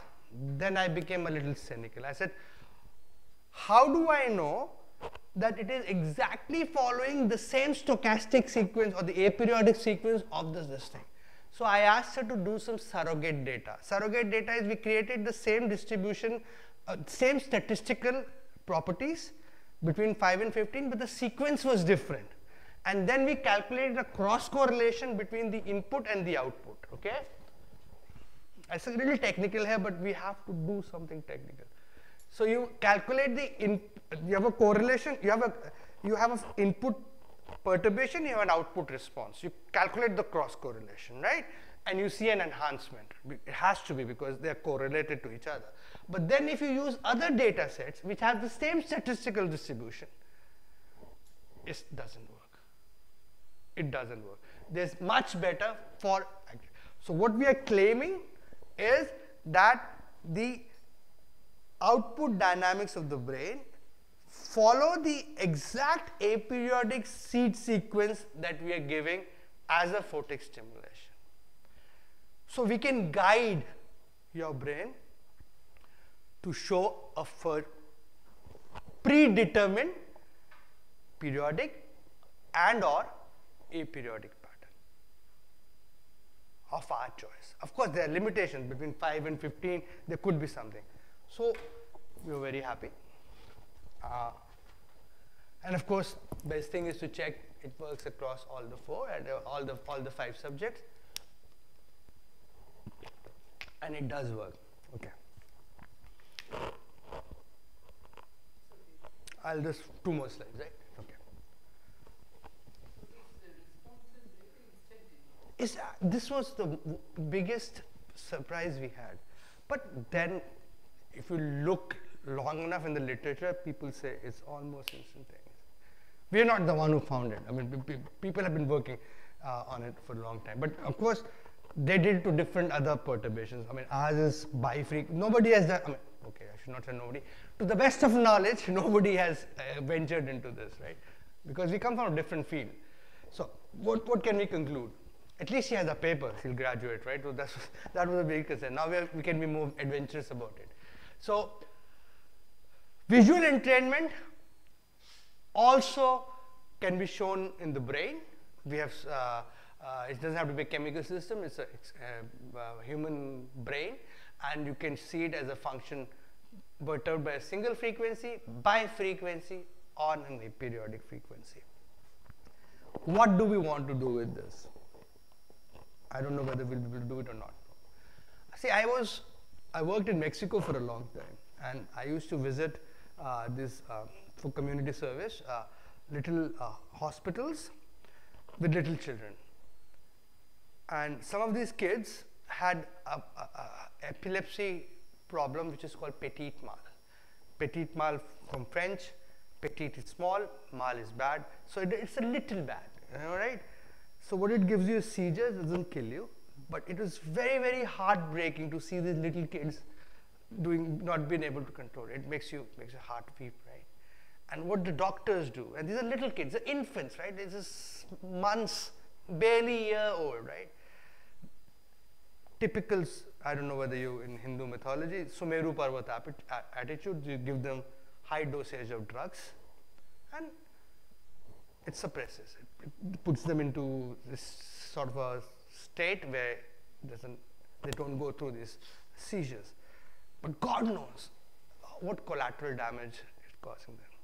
then I became a little cynical. I said, how do I know that it is exactly following the same stochastic sequence or the aperiodic sequence of this, this thing? So I asked her to do some surrogate data. Surrogate data is we created the same distribution, uh, same statistical properties between 5 and 15, but the sequence was different. And then we calculated a cross correlation between the input and the output, okay? It's a little technical here, but we have to do something technical. So you calculate the in, you have a correlation, you have a you have an input perturbation, you have an output response. You calculate the cross correlation, right? And you see an enhancement. It has to be because they are correlated to each other. But then if you use other data sets which have the same statistical distribution, it doesn't work. It doesn't work. There's much better for, so what we are claiming is that the output dynamics of the brain follow the exact aperiodic seed sequence that we are giving as a photic stimulation. So we can guide your brain to show a predetermined periodic and or aperiodic pattern of our choice. Of course, there are limitations between 5 and 15, there could be something. So, we are very happy. Uh, and of course, best thing is to check it works across all the four and uh, all the all the five subjects, and it does work. Okay. I'll just two more slides, right? is, uh, this was the biggest surprise we had. But then, if you look long enough in the literature, people say it's almost instantaneous. We are not the one who found it. I mean, people have been working uh, on it for a long time. But of course, they did to different other perturbations. I mean, ours is bifreq. Nobody has done. I mean, okay, I should not say nobody. To the best of knowledge, nobody has uh, ventured into this, right? Because we come from a different field. So, what, what can we conclude? At least he has a paper, he'll graduate, right? So that's, that was a big concern. Now we, are, we can be more adventurous about it. So, visual entrainment also can be shown in the brain. We have, uh, uh, it doesn't have to be a chemical system, it's a, it's a uh, human brain, and you can see it as a function perturbed by a single frequency, bi-frequency, on an aperiodic frequency. What do we want to do with this? I don't know whether we'll be able to do it or not. See, I was, I worked in Mexico for a long time, and I used to visit uh, this uh, for community service, uh, little uh, hospitals with little children. And some of these kids had a, a, a epilepsy problem which is called petit mal. Petit mal from French, petit is small, mal is bad. So it, it's a little bad, all right? So what it gives you is seizures, doesn't kill you, but it was very, very heartbreaking to see these little kids doing, not being able to control it. It makes you, makes your heart weep, right? And what the doctors do, and these are little kids, they're infants, right? They're just months, barely a year old, right? Typical, I don't know whether you in Hindu mythology, Sumeru Parvat attitude, you give them high dosage of drugs and it suppresses it. It puts them into this sort of a state where doesn't, they don't go through these seizures. But God knows what collateral damage is causing them.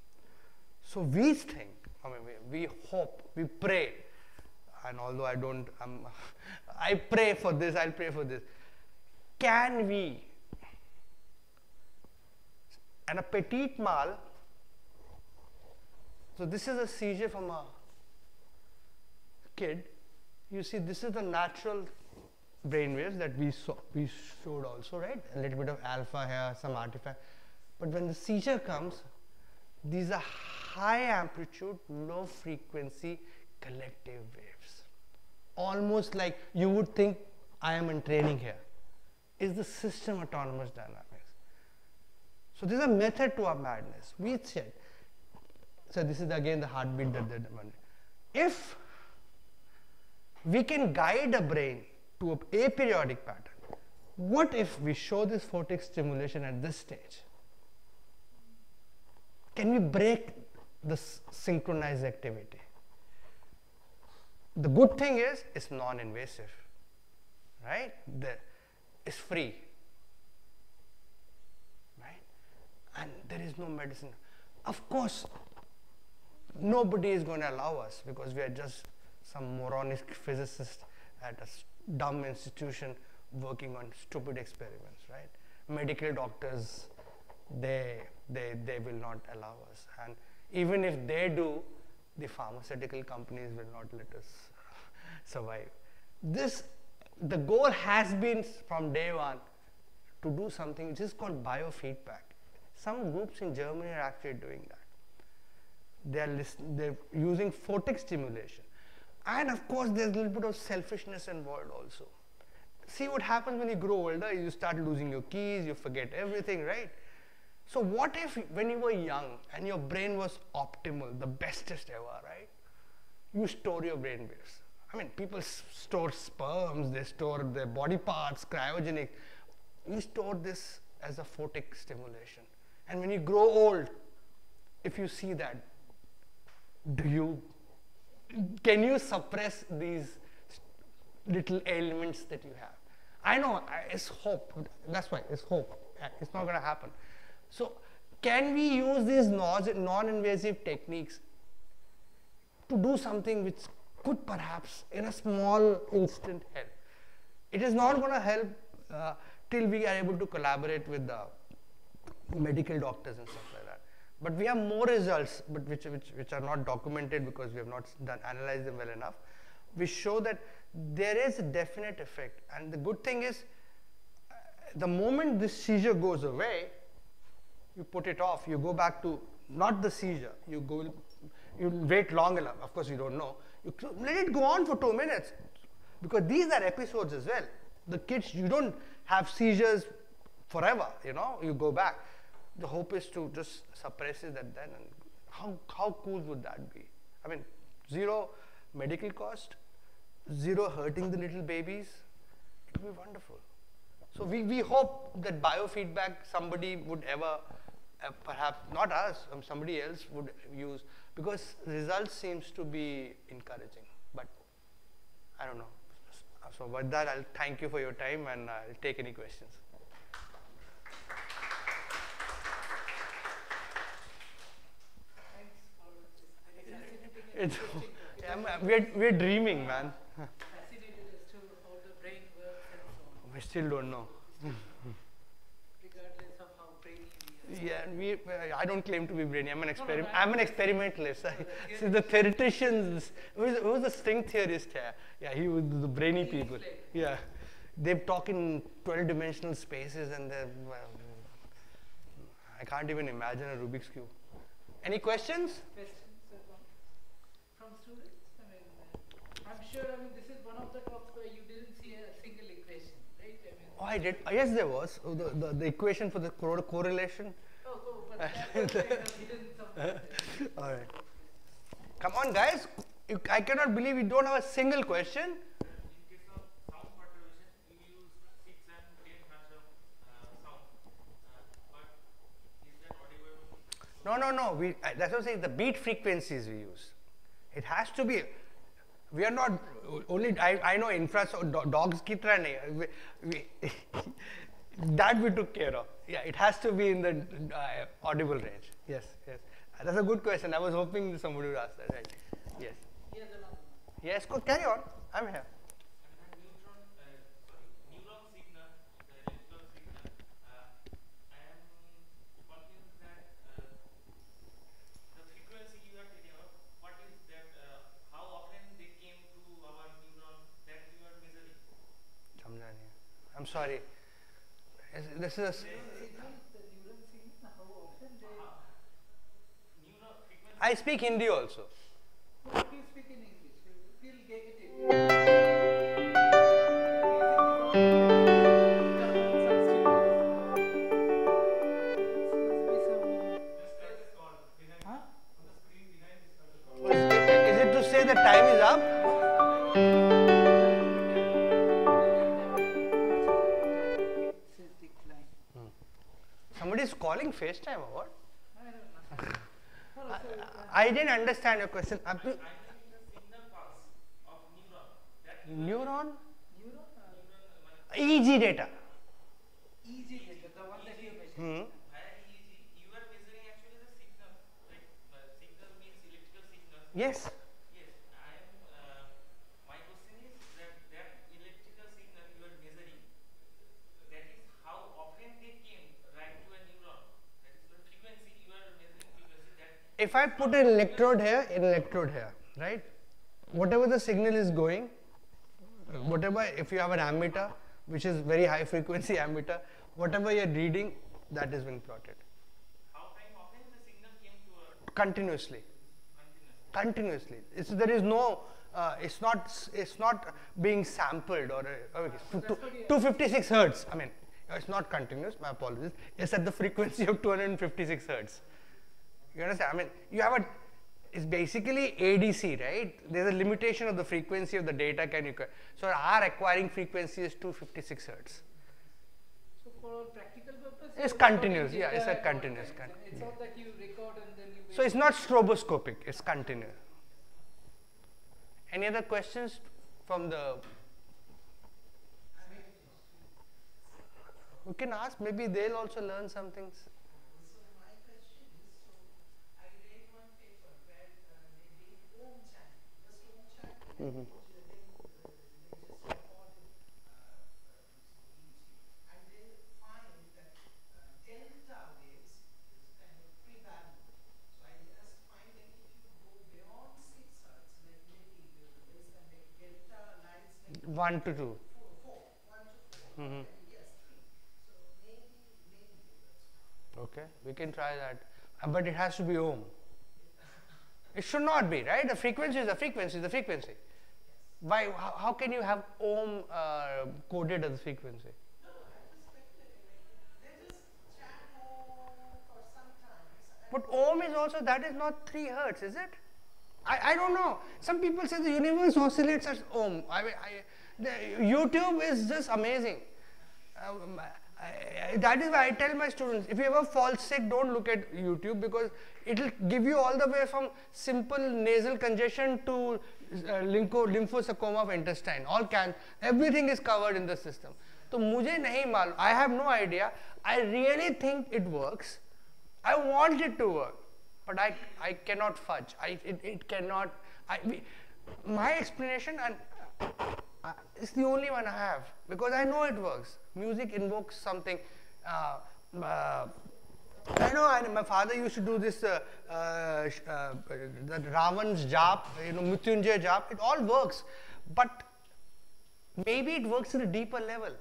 So we think, I mean, we, we hope, we pray, and although I don't, um, I pray for this, I'll pray for this. Can we, and a petit mal, so this is a seizure from a kid. You see, this is the natural brain waves that we saw, we showed also, right? A little bit of alpha here, some artifact. But when the seizure comes, these are high amplitude, low frequency collective waves. Almost like you would think I am in training here. Is the system autonomous dynamics? So there's a method to our madness. We said, so this is again the heartbeat that they demanded. If we can guide a brain to a aperiodic pattern, what if we show this photic stimulation at this stage? Can we break this synchronized activity? The good thing is it's non-invasive, right? The, it's free, right? And there is no medicine. Of course, nobody is going to allow us because we are just some moronic physicist at a dumb institution working on stupid experiments, right? Medical doctors, they, they, they will not allow us. And even if they do, the pharmaceutical companies will not let us survive. This, the goal has been from day one to do something which is called biofeedback. Some groups in Germany are actually doing that. They are they're using photic stimulation. And of course, there's a little bit of selfishness involved also. See what happens when you grow older, you start losing your keys, you forget everything, right? So what if when you were young and your brain was optimal, the bestest ever, right? You store your brain waves. I mean, people store sperms, they store their body parts, cryogenic. You store this as a photic stimulation. And when you grow old, if you see that, do you, can you suppress these little ailments that you have? I know, it's hope. That's why, it's hope. It's not going to happen. So can we use these non-invasive techniques to do something which could perhaps in a small instant help? It is not going to help uh, till we are able to collaborate with the medical doctors and stuff like. But we have more results, but which, which, which are not documented because we have not done analyzed them well enough. We show that there is a definite effect. And the good thing is, uh, the moment this seizure goes away, you put it off, you go back to not the seizure, you go, you wait long enough, of course you don't know, you let it go on for two minutes because these are episodes as well. The kids, you don't have seizures forever, you know, you go back. The hope is to just suppress it then, and how, how cool would that be? I mean, zero medical cost, zero hurting the little babies, it would be wonderful. So we, we hope that biofeedback somebody would ever uh, perhaps not us, um, somebody else would use because results seems to be encouraging. But I don't know. So with that, I'll thank you for your time and I'll take any questions. It's, we're, we're dreaming, man. We still don't know. Yeah, we, I don't claim to be brainy. I'm an experiment. No, no, I'm an experimentalist. See, the theoreticians. who's, was, who was the string theorist here? Yeah, he was the brainy people. Yeah, they talk in 12 dimensional spaces and they're, well, I can't even imagine a Rubik's Cube. Any questions? Questions uh, from, from students? I mean, uh, I'm sure, I mean, this is one of the talks where you didn't see a single equation, right? I mean, Oh, I did. Uh, yes, there was. Oh, the, the, the equation for the cor- correlation. oh, oh, but that was kind of hidden. All right. Come on, guys. You, I cannot believe you don't have a single question. In case of sound perturbation, you use 6 and 10 hertz of uh, sound. Uh, but is that audible? No, no, no. We, I- that's what I'm saying. The beat frequencies we use. It has to be we are not only I, I know infra so dogs ki tarah nahi that we took care of. Yeah it has to be in the uh, audible range. Yes yes. Uh, that's a good question. I was hoping somebody would ask that right? Yes. Yes go carry on. I'm here. I'm sorry. Is- This is a I speak Hindi also. if you speak is calling FaceTime or what? I don't know. No, no, so, I didn't understand your question. I mean the signal pulse of neuron, that neuron? neuron, EEG data. EG data, the one that you mentioned. Hmm. via EEG, you are measuring actually the signal, like uh, signal means electrical signal. Yes. Yes, I am. Uh, my question is that that electrical signal you are measuring, that is how often they came right to a neuron. That is the frequency you are measuring frequency. That If I put an electrode here, an electrode here, right? Whatever the signal is going, whatever, if you have an ammeter, which is very high frequency ammeter, whatever you're reading, that is being plotted how time often the signal came to a continuously. continuous. Continuously. It's, there is no, uh, it's not, it's not being sampled or, uh, okay, So two- that's what you- 256 hertz. I mean, it's not continuous, my apologies. It's at the frequency of 256 hertz. You understand? I mean, you have a, it's basically ADC, right? There's a limitation of the frequency of the data can you, so our acquiring frequency is 256 hertz. So for all practical purposes. It's continuous, yeah, it's a data at all continuous con- It's not that you record and then you. So it's not stroboscopic, it's continuous. Any other questions from the? We can ask, maybe they'll also learn some things. Three. So maybe, maybe that's Okay, we can try that. Uh, but it has to be Om. It should not be, right? The frequency is the frequency, the frequency. Why? How, how can you have Om uh, coded as frequency? Time. So But Om is also, that is not 3 hertz, is it? I, I don't know. Some people say the universe oscillates at Om. I mean, I, the, YouTube is just amazing. Um, I, I, that is why I tell my students, if you ever fall sick, don't look at YouTube because it will give you all the way from simple nasal congestion to लिंको lymphosarcoma of intestine all can everything is covered in the system तो मुझे नहीं मालूम I have no idea I really think it works I want it to work but I I cannot fudge I it can not I my explanation is uh, it's the only one I have because I know it works. Music something I know, my father used to do this, uh, uh, uh the Ravan's Jap, you know, Mrityunjay Jap, it all works. But maybe it works at a deeper level.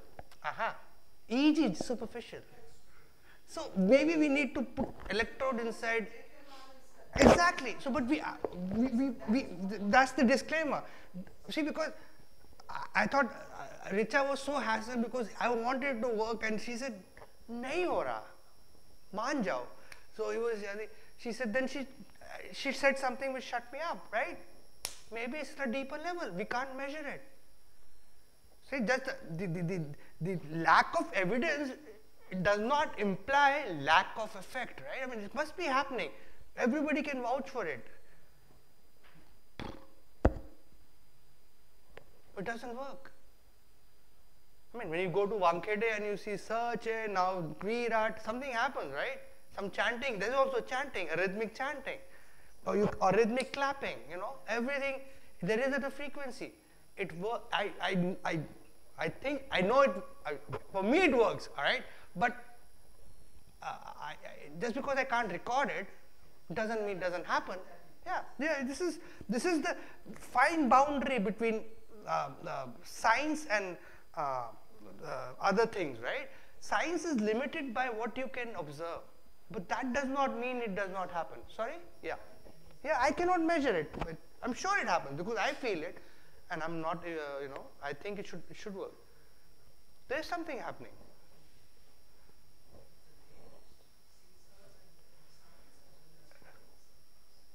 Aha. Easy, superficial. So maybe we need to put electrode inside. Exactly. So, but we, uh, we, we, we that's the disclaimer. See, because I, I thought uh, Richa was so hassled because I wanted to work and she said, nahi ho raha. मान jao. So he was, she said, then she, she said something which shut me up, right? Maybe it's at a deeper level. We can't measure it. See, just the, the, the, the lack of evidence does not imply lack of effect, right? I mean, it must be happening. Everybody can vouch for it. It doesn't work. I mean, when you go to Wankhede and you see Sachin and now Virat, something happens, right? Some chanting. There's also chanting, a rhythmic chanting, or, you, or rhythmic clapping. You know, everything there is at a frequency. It work. I, I, I, I think I know it. I, for me, it works. All right, but uh, I, I, just because I can't record it doesn't mean it doesn't happen. Yeah, yeah. This is this is the fine boundary between uh, uh, science and uh, uh, other things, right? Science is limited by what you can observe, but that does not mean it does not happen. Sorry? Yeah, yeah. I cannot measure it, but I'm sure it happens because I feel it, and I'm not. Uh, you know, I think it should it should work. There's something happening.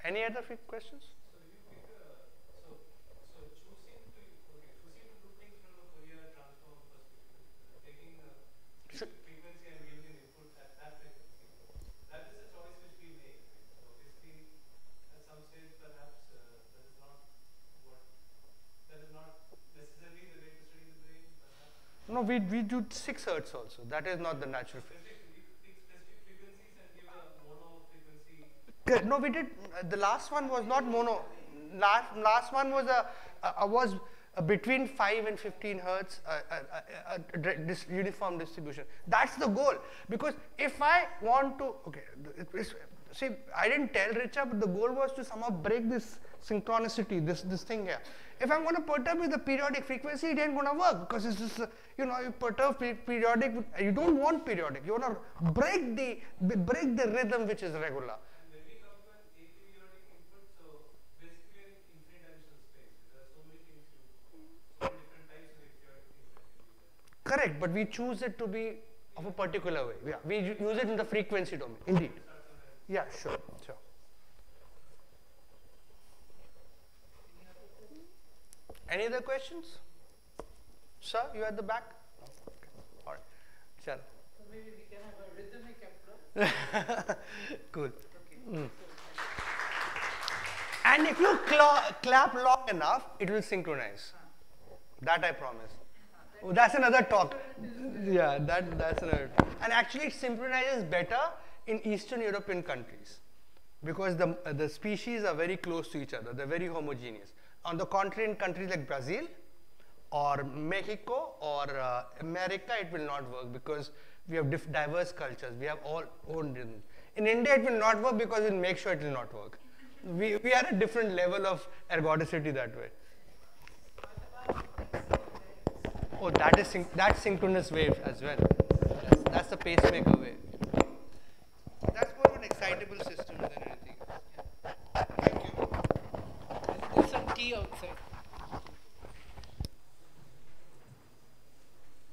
Any other questions? So you pick a, so, so choosing to, okay, choosing to do things from a Fourier transform perspective, uh, taking a Should- frequency and giving an input at that frequency. That is a choice which we make. right? So obviously, at some stage perhaps uh, that is not what, that is not necessarily the way to study the brain, perhaps. No, we, we do 6 hertz also. That is not the natural frequency. A. No, we did. Uh, the last one was not mono. Last last one was a uh, was uh, between five and fifteen hertz, uh, dis- uniform distribution. That's the goal. Because if I want to, okay, see, I didn't tell Richa, but the goal was to somehow break this synchronicity, this this thing here. If I'm going to perturb with the periodic frequency, it ain't going to work because it's just, you know, you perturb periodic. You don't want periodic. You want to break the break the rhythm which is regular. Correct, but we choose it to be of a particular way. Yeah, we use it in the frequency domain. Indeed. Yeah, sure, sure. Any other questions? Sir, you at the back? Okay. All right. Chal. So maybe we can have a rhythmic approach. cool. Okay. Mm. And if you cla- clap long enough, it will synchronize. That I promise. Oh, that's another talk. Yeah, that, that's another. And actually, it synchronizes better in Eastern European countries because the, uh, the species are very close to each other. They're very homogeneous. On the contrary, in countries like Brazil or Mexico or uh, America, it will not work because we have diverse cultures. We have all own rhythms. In India, it will not work because we'll make sure it will not work. We, we are a different level of ergodicity that way. Oh, that is syn- that's synchronous wave as well. That's, that's the pacemaker wave. That's more of an excitable system than anything. Thank you. There's some tea outside.